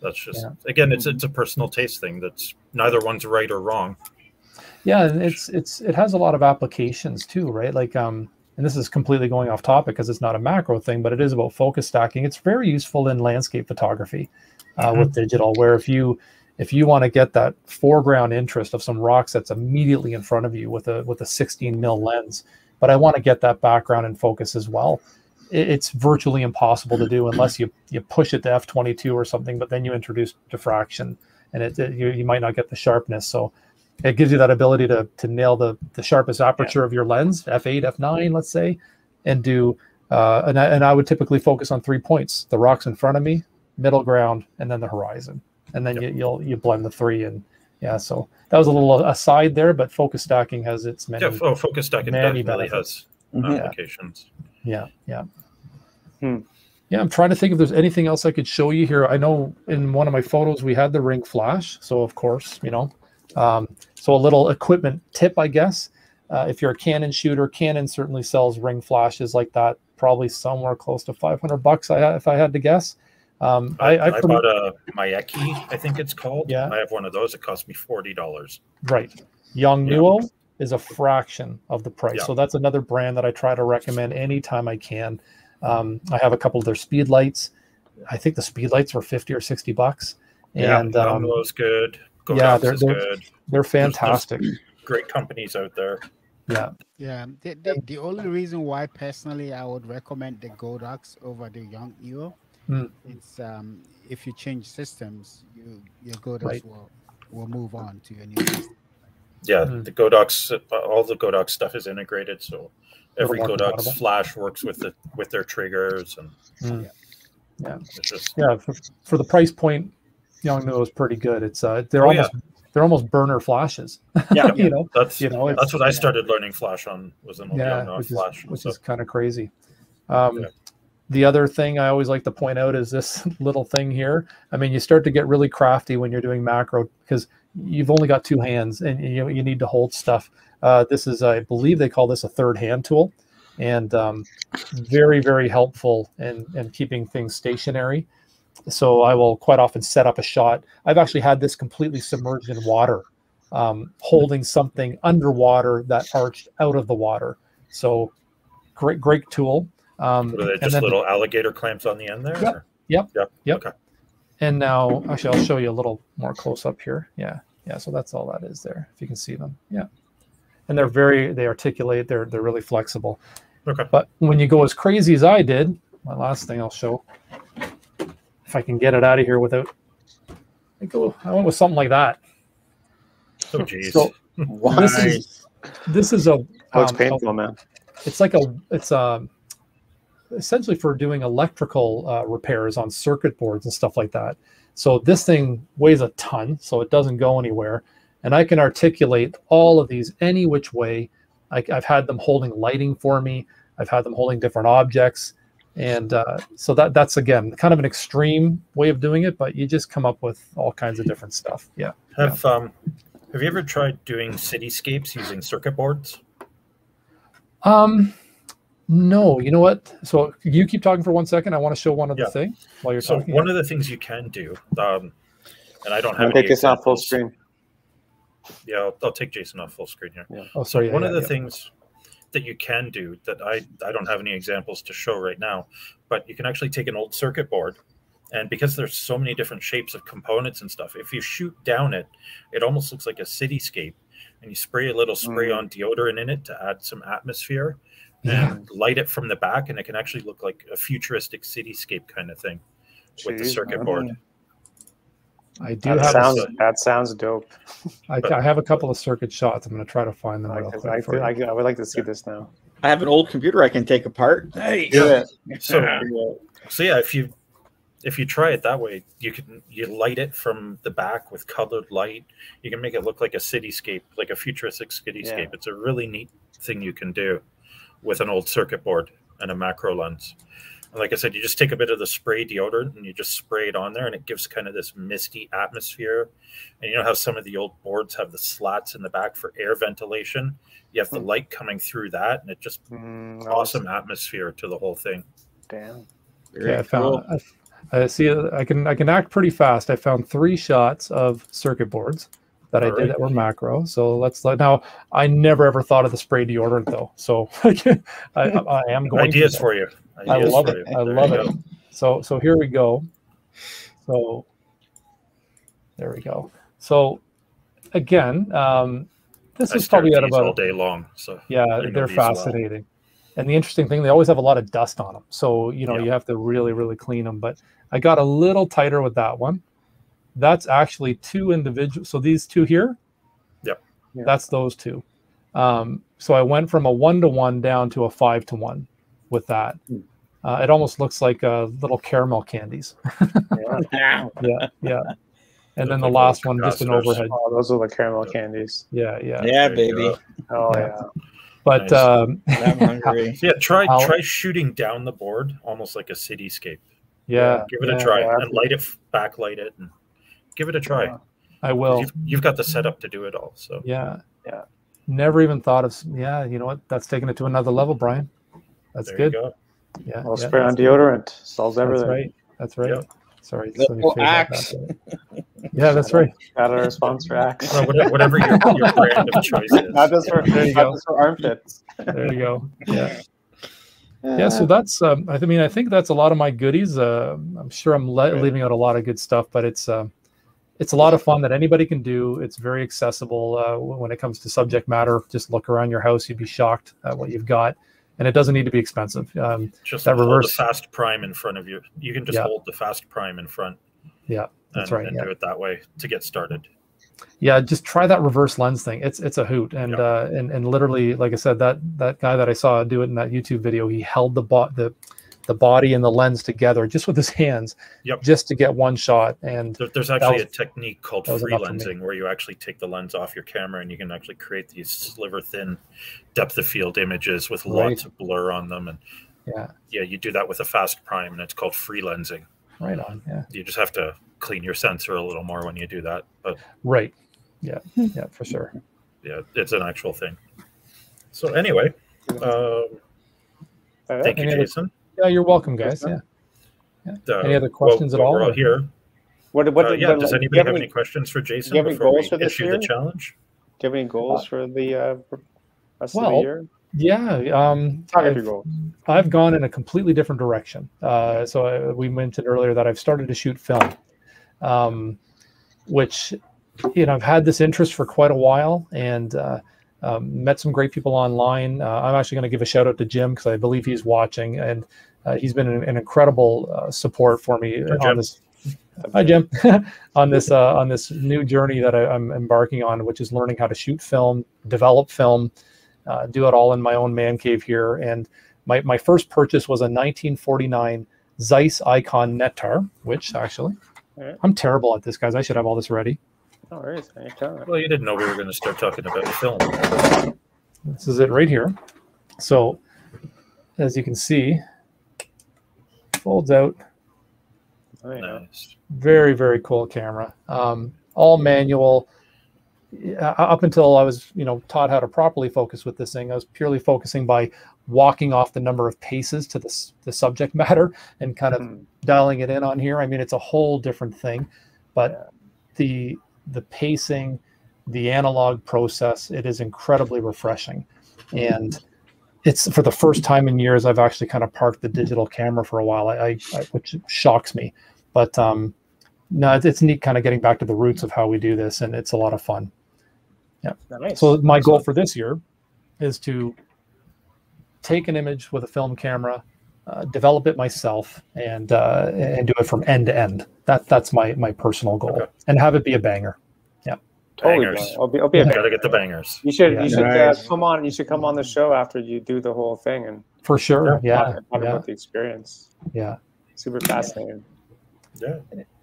That's just yeah. again, it's it's a personal taste thing. That's neither one's right or wrong. Yeah, and it's it's it has a lot of applications too, right? Like um, and this is completely going off topic because it's not a macro thing, but it is about focus stacking. It's very useful in landscape photography uh, mm-hmm. with digital, where if you if you want to get that foreground interest of some rocks that's immediately in front of you with a with a 16 mil lens, but I want to get that background and focus as well it's virtually impossible to do unless you you push it to f22 or something but then you introduce diffraction and it, it you, you might not get the sharpness so it gives you that ability to to nail the the sharpest aperture yeah. of your lens f8 f9 let's say and do uh, and, I, and I would typically focus on three points the rocks in front of me middle ground and then the horizon and then yep. you, you'll you blend the three and yeah so that was a little aside there but focus stacking has its many yeah, oh, focus stacking many definitely benefits. has mm-hmm. applications yeah yeah Hmm. Yeah, I'm trying to think if there's anything else I could show you here. I know in one of my photos we had the ring flash, so of course, you know, um, so a little equipment tip, I guess. Uh, if you're a Canon shooter, Canon certainly sells ring flashes like that, probably somewhere close to 500 bucks. I if I had to guess. Um, I, I, I bought a Meike, I think it's called. Yeah, I have one of those. It cost me forty dollars. Right, Yongnuo yeah. is a fraction of the price. Yeah. So that's another brand that I try to recommend anytime I can. Um, I have a couple of their speed lights. I think the speed lights were 50 or 60 bucks. And yeah, um, good. Go yeah, they're, they're, good. they're fantastic. There's, there's great companies out there. Yeah. Yeah. The, the, the, only reason why personally I would recommend the Godox over the Yongnuo, mm. it's um, if you change systems, you your Godox right. will will move on to your new system. Yeah, mm. the Godox, all the Godox stuff is integrated, so every Godox flash works with the with their triggers and mm. yeah, just, yeah. For, for, the price point, Yongnuo is pretty good. It's uh, they're oh, almost yeah. they're almost burner flashes. Yeah, you know, that's you know that's what I started learning flash on was an yeah, Yongnuo which flash, is, which so. is kind of crazy. Um, yeah. The other thing I always like to point out is this little thing here. I mean, you start to get really crafty when you're doing macro because you've only got two hands and you you need to hold stuff. Uh, this is, I believe they call this a third hand tool, and um, very, very helpful in, in keeping things stationary. So I will quite often set up a shot. I've actually had this completely submerged in water, um, holding something underwater that arched out of the water. So great, great tool. Um, just then, little alligator clamps on the end there? Yep. Yep. Yep. yep. Okay. And now, actually, I'll show you a little more close up here. Yeah. Yeah. So that's all that is there. If you can see them. Yeah and they're very they articulate. They're they're really flexible. Okay. But when you go as crazy as I did, my last thing I'll show, if I can get it out of here without, I go. I went with something like that. Oh geez. So this is this is a. Oh, it's um, painful, a, man. It's like a. It's a. Um, essentially for doing electrical uh, repairs on circuit boards and stuff like that. So this thing weighs a ton, so it doesn't go anywhere and I can articulate all of these any which way. I, have had them holding lighting for me. I've had them holding different objects, and uh, so that that's again kind of an extreme way of doing it, but you just come up with all kinds of different stuff. Yeah. Have yeah. um, have you ever tried doing cityscapes using circuit boards? Um, no. You know what? So you keep talking for one second. I want to show one other yeah. thing while you're so talking. One of the things you can do, um, and I don't have. Take this off full screen yeah, I'll, I'll, take Jason off full screen here. Yeah. Oh, sorry. So one yeah, of the yeah. things that you can do that I, I don't have any examples to show right now, but you can actually take an old circuit board and because there's so many different shapes of components and stuff, if you shoot down it, it almost looks like a cityscape and you spray a little spray mm. on deodorant in it to add some atmosphere yeah. and light it from the back and it can actually look like a futuristic cityscape kind of thing Jeez, with the circuit board. I do that have sounds, a, that sounds dope. I, I, have a couple of circuit shots. I'm going to try to find them. I, I, I, I, would like to see this now. I have an old computer I can take apart. Hey, yeah. So, so yeah, if you if you try it that way, you can you light it from the back with colored light. You can make it look like a cityscape, like a futuristic cityscape. Yeah. It's a really neat thing you can do with an old circuit board and a macro lens. And like I said, you just take a bit of the spray deodorant and you just spray it on there, and it gives kind of this misty atmosphere. And you know how some of the old boards have the slats in the back for air ventilation? You have the hmm. light coming through that, and it just mm, awesome atmosphere to the whole thing. Damn. Very yeah, I found. I, I see. I can I can act pretty fast. I found three shots of circuit boards that All I did right. that were macro. So let's let now. I never ever thought of the spray deodorant though. So I, I, am going ideas for you. Ideas I love it. I love it. Go. So so here we go. So there we go. So again, um, this I is probably at about all day long. So yeah, they're fascinating. Well. And the interesting thing, they always have a lot of dust on them. So you know yeah. you have to really really clean them. But I got a little tighter with that one that's actually two individual. So these two here, yep, yeah. that's those two. Um, so I went from a one to one down to a five to one with that. Hmm. Uh, it almost looks like uh, little caramel candies. yeah, yeah, yeah. And then the last one, just an overhead. Oh, those are the caramel candies. Yeah, yeah. Yeah, baby. Oh yeah. yeah. But nice. um, I'm hungry. yeah, try I'll, try shooting down the board almost like a cityscape. Yeah, give it yeah, a try and light it, backlight it, and give it a try. I will. You've, you've, got the setup to do it all. So yeah, yeah. Never even thought of yeah. You know what? That's taking it to another level, Bryan. That's there good. Go. Yeah. Well, yeah, spray on deodorant solves everything. That's right. That's right. Yep. Sorry. Axe. yeah, that's right. Got a response for Axe. Well, whatever your, your brand of choice is. Not just for, there you not go. just for armpits. There you go. Yeah. Yeah, so that's. Um, I mean, I think that's a lot of my goodies. Uh, I'm sure I'm le- leaving out a lot of good stuff, but it's uh, it's a lot of fun that anybody can do. It's very accessible uh, when it comes to subject matter. Just look around your house; you'd be shocked at what you've got, and it doesn't need to be expensive. Um, just that reverse the fast prime in front of you. You can just yeah. hold the fast prime in front. Yeah, that's and, right. And yeah. do it that way to get started. Yeah, just try that reverse lens thing. It's it's a hoot, and yep. uh, and and literally, like I said, that that guy that I saw do it in that YouTube video, he held the bot the the body and the lens together just with his hands yep. just to get one shot. And there, there's actually was, a technique called free lensing where you actually take the lens off your camera and you can actually create these sliver thin depth of field images with right. lots of blur on them. And yeah. yeah you do that with a fast prime and it's called free lensing right on yeah. You just have to clean your sensor a little more when you do that but right. Yeah. Yeah for sure. Yeah it's an actual thing. So anyway um, thank you jason yeah, you're welcome, guys. Yeah. yeah. Uh, any other questions well, at all? We're all here. What? What? Uh, yeah. What, does anybody have, have any, any, questions for Jason? Do you have any goals for this issue year? The challenge. Do you have any goals uh, for the uh, rest well, of the year? Yeah, um, I've, I've, gone in a completely different direction. Uh, so I, we mentioned earlier that I've started to shoot film, um, which you know I've had this interest for quite a while, and uh, um, met some great people online. Uh, I'm actually going to give a shout out to Jim because I believe he's watching, and uh, he's been an, an incredible uh, support for me hi, on this. Hi, Jim. on this uh, on this new journey that I, am embarking on, which is learning how to shoot film, develop film, uh, do it all in my own man cave here. And my my first purchase was a 1949 Zeiss Icon Nettar, which actually right. I'm terrible at this, guys. I should have all this ready. No worries. Well, you didn't know we were going to start talking about the film. This is it right here. So, as you can see, folds out. Very Nice. Very, very cool camera. Um, all manual. Up until I was, you know, taught how to properly focus with this thing, I was purely focusing by walking off the number of paces to the, the subject matter and kind of mm. dialing it in on here. I mean, it's a whole different thing, but the the pacing, the analog process, it is incredibly refreshing. And it's for the first time in years I've actually kind of parked the digital camera for a while, I, I which shocks me. But um, no, it's, it's neat kind of getting back to the roots of how we do this, and it's a lot of fun. Yeah. Nice. So my goal for this year is to take an image with a film camera, uh, develop it myself, and uh, and do it from end to end. That that's my my personal goal, okay. and have it be a banger. Yeah, bangers. Totally, I'll be, I'll be yeah. Gotta get the bangers. You should yeah. you should uh, nice. uh, come on. You should come on the show after you do the whole thing and for sure. Yeah, talk, talk yeah. about the experience. Yeah, super fascinating. Yeah.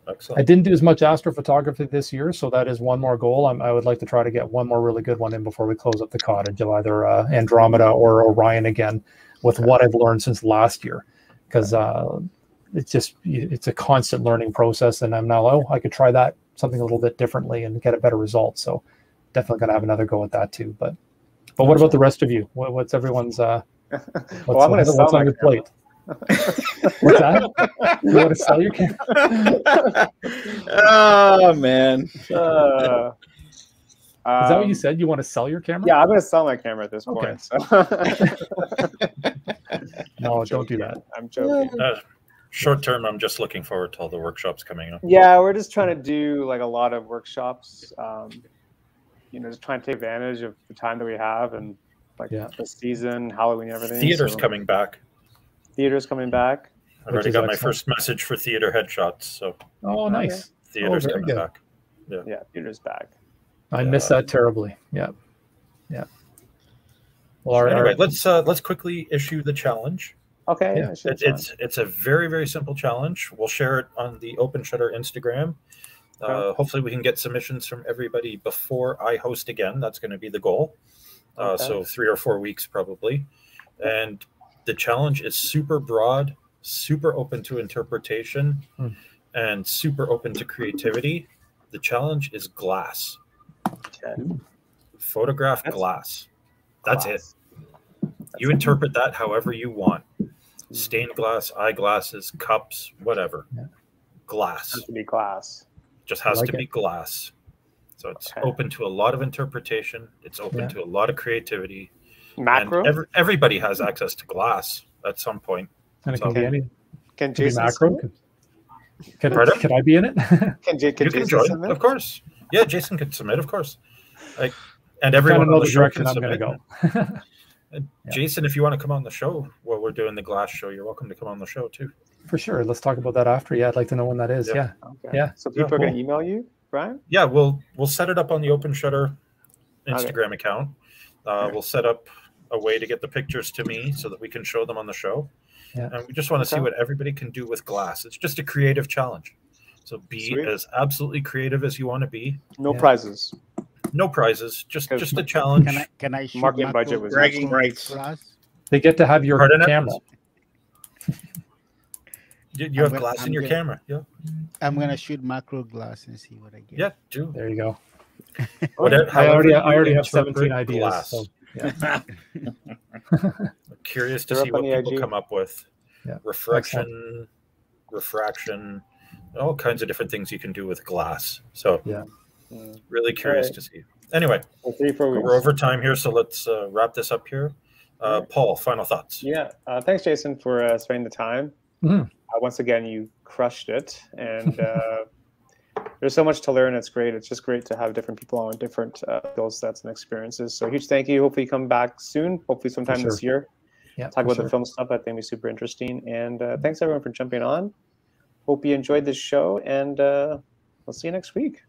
Excellent. I didn't do as much astrophotography this year, so that is one more goal. I'm, i would like to try to get one more really good one in before we close up the cottage of either uh, Andromeda or Orion again, with what I've learned since last year, because uh, it's just it's a constant learning process, and I'm now oh I could try that something a little bit differently and get a better result. So definitely gonna have another go at that too. But but what about the rest of you? What, what's everyone's uh, what's, well, I'm gonna what's on your plate? What's that? You want to sell your camera? oh man. Uh, Is that what you said? You want to sell your camera? Yeah, I'm going to sell my camera at this okay. point. So. no, don't do that. I'm joking. Uh, short term, I'm just looking forward to all the workshops coming up. Yeah, we're just trying to do like a lot of workshops. Um, you know, just trying to take advantage of the time that we have and like yeah. the season, Halloween, everything. Theater's so. coming back. Theater's coming back. I've already got excellent. my first message for theater headshots. So oh, nice. Theater's oh, coming good. back. Yeah. yeah, theater's back. I yeah. miss that terribly. Yeah, yeah. Well, our, anyway, our... let's uh, let's quickly issue the challenge. Okay. Yeah. It, it's it's a very very simple challenge. We'll share it on the Open Shutter Instagram. Uh, hopefully, we can get submissions from everybody before I host again. That's going to be the goal. Uh, okay. So three or four weeks probably, and the challenge is super broad, super open to interpretation, hmm. and super open to creativity. The challenge is glass. Okay. Photograph That's glass. That's glass. it. That's you interpret that however you want. Hmm. Stained glass, eyeglasses, cups, whatever. Yeah. Glass. It has to be glass. Just has like to it. be glass. So it's okay. open to a lot of interpretation. It's open yeah. to a lot of creativity. Macro. Every, everybody has access to glass at some point. And it so, can be any. Can Jason macro? Can, can, can, I be in it? can, J, can you Jason can join, submit? of course. Yeah, Jason can submit, of course. Like, and everyone know the direction I'm going to go. yeah. Jason, if you want to come on the show while we're doing the glass show, you're welcome to come on the show too. For sure. Let's talk about that after. Yeah, I'd like to know when that is. Yeah. Okay. Yeah. So people yeah, are going to email you, Bryan? Yeah, we'll we'll set it up on the Open Shutter Instagram okay. account. Uh, We'll set up a way to get the pictures to me so that we can show them on the show. Yeah. And we just want to okay. see what everybody can do with glass. It's just a creative challenge. So be Sweet. as absolutely creative as you want to be. No yeah. prizes. No prizes. Just just a challenge. Can I can I market budget was bragging rights? They get to have your Pardon camera. You, you have gonna, glass I'm in your gonna, camera. Yeah. I'm gonna shoot macro glass and see what I get. Yeah, do. There you go. Whatever, I already I already have 17 ideas. So. Yeah. curious to see what people IG. come up with. Yeah. Refraction, refraction, all kinds of different things you can do with glass. So yeah, really curious right. to see. Anyway, we're over time here, so let's uh, wrap this up here. Uh, Paul, final thoughts. Yeah, uh, thanks, Jason, for uh, spending the time. Mm-hmm. Uh, once again, you crushed it, and uh, there's so much to learn. It's great. It's just great to have different people on different uh, skill sets and experiences. So huge thank you. Hopefully you come back soon. Hopefully sometime sure. this year. Yeah, talk about sure. the film stuff. I think be super interesting. And uh, thanks everyone for jumping on. Hope you enjoyed this show, and uh, we'll see you next week.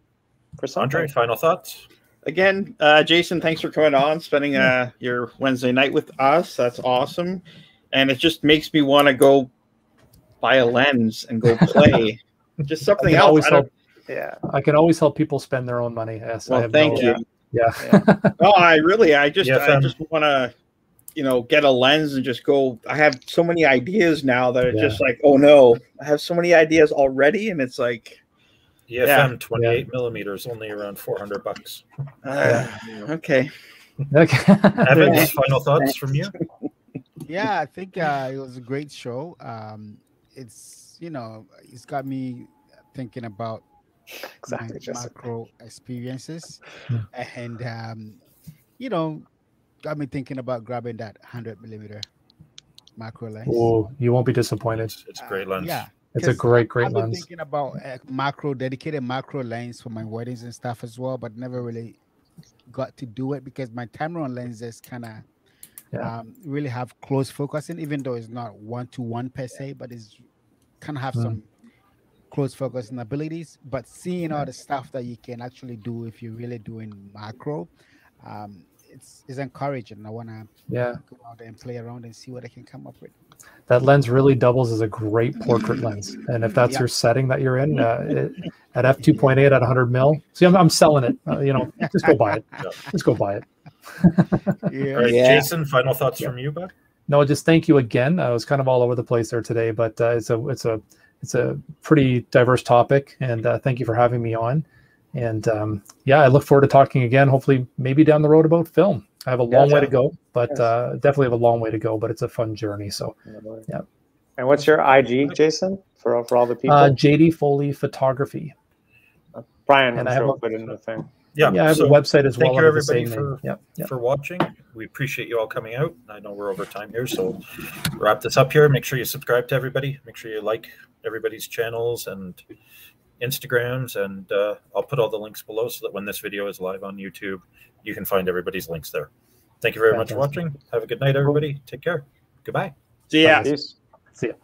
For something. Andre, final thoughts. Again, uh, Jason, thanks for coming on, spending uh, your Wednesday night with us. That's awesome, and it just makes me want to go buy a lens and go play. just something else. Yeah, I can always help people spend their own money. Yes, well, thank no, you. Yeah. yeah. no, I really, I just, yes, I just want to, you know, get a lens and just go. I have so many ideas now that it's yeah. just like, oh no, I have so many ideas already, and it's like. EF-M yeah. 28 yeah. millimeters, only around 400 bucks. Uh, okay. Okay. Evans, final thoughts from you? Yeah, I think uh, it was a great show. Um, it's you know, it's got me thinking about exactly macro experiences hmm. and um, you know got me thinking about grabbing that 100 millimeter macro lens oh you won't be disappointed it's, it's a great lens uh, yeah it's a great great I've been lens thinking about a macro dedicated macro lens for my weddings and stuff as well but never really got to do it because my Tamron lenses kind of yeah. um, really have close focusing even though it's not one to one per se but it's kind of have mm. some close focusing abilities, but seeing all the stuff that you can actually do if you're really doing macro, um, it's it's encouraging. I want to yeah go out there and play around and see what I can come up with. That lens really doubles as a great portrait lens. And if that's your setting that you're in uh, it, at f 2.8 at 100 mil, see, I'm, I'm selling it. Uh, you know, just go buy it. Just go buy it. yeah. All right, yeah. Jason, final thoughts yeah. from you, bud? No, just thank you again. I was kind of all over the place there today, but uh, it's a it's a it's a pretty diverse topic, and uh, thank you for having me on. And um, yeah, I look forward to talking again. Hopefully, maybe down the road about film. I have a long way to go, but yes. uh, definitely have a long way to go. But it's a fun journey. So, yeah. And what's your IG, Jason, for for all the people? Uh, JD Foley Photography. Uh, Bryan, and I'm I sure have put in the thing. Yeah, yeah, I have so a website as thank well. Thank you everybody for yep, yep. for watching. We appreciate you all coming out. I know we're over time here, so wrap this up here. Make sure you subscribe to everybody. Make sure you like everybody's channels and Instagrams, and uh, I'll put all the links below so that when this video is live on YouTube, you can find everybody's links there. Thank you very much for watching. Have a good night, everybody. Take care. Goodbye. See ya. Peace. See ya.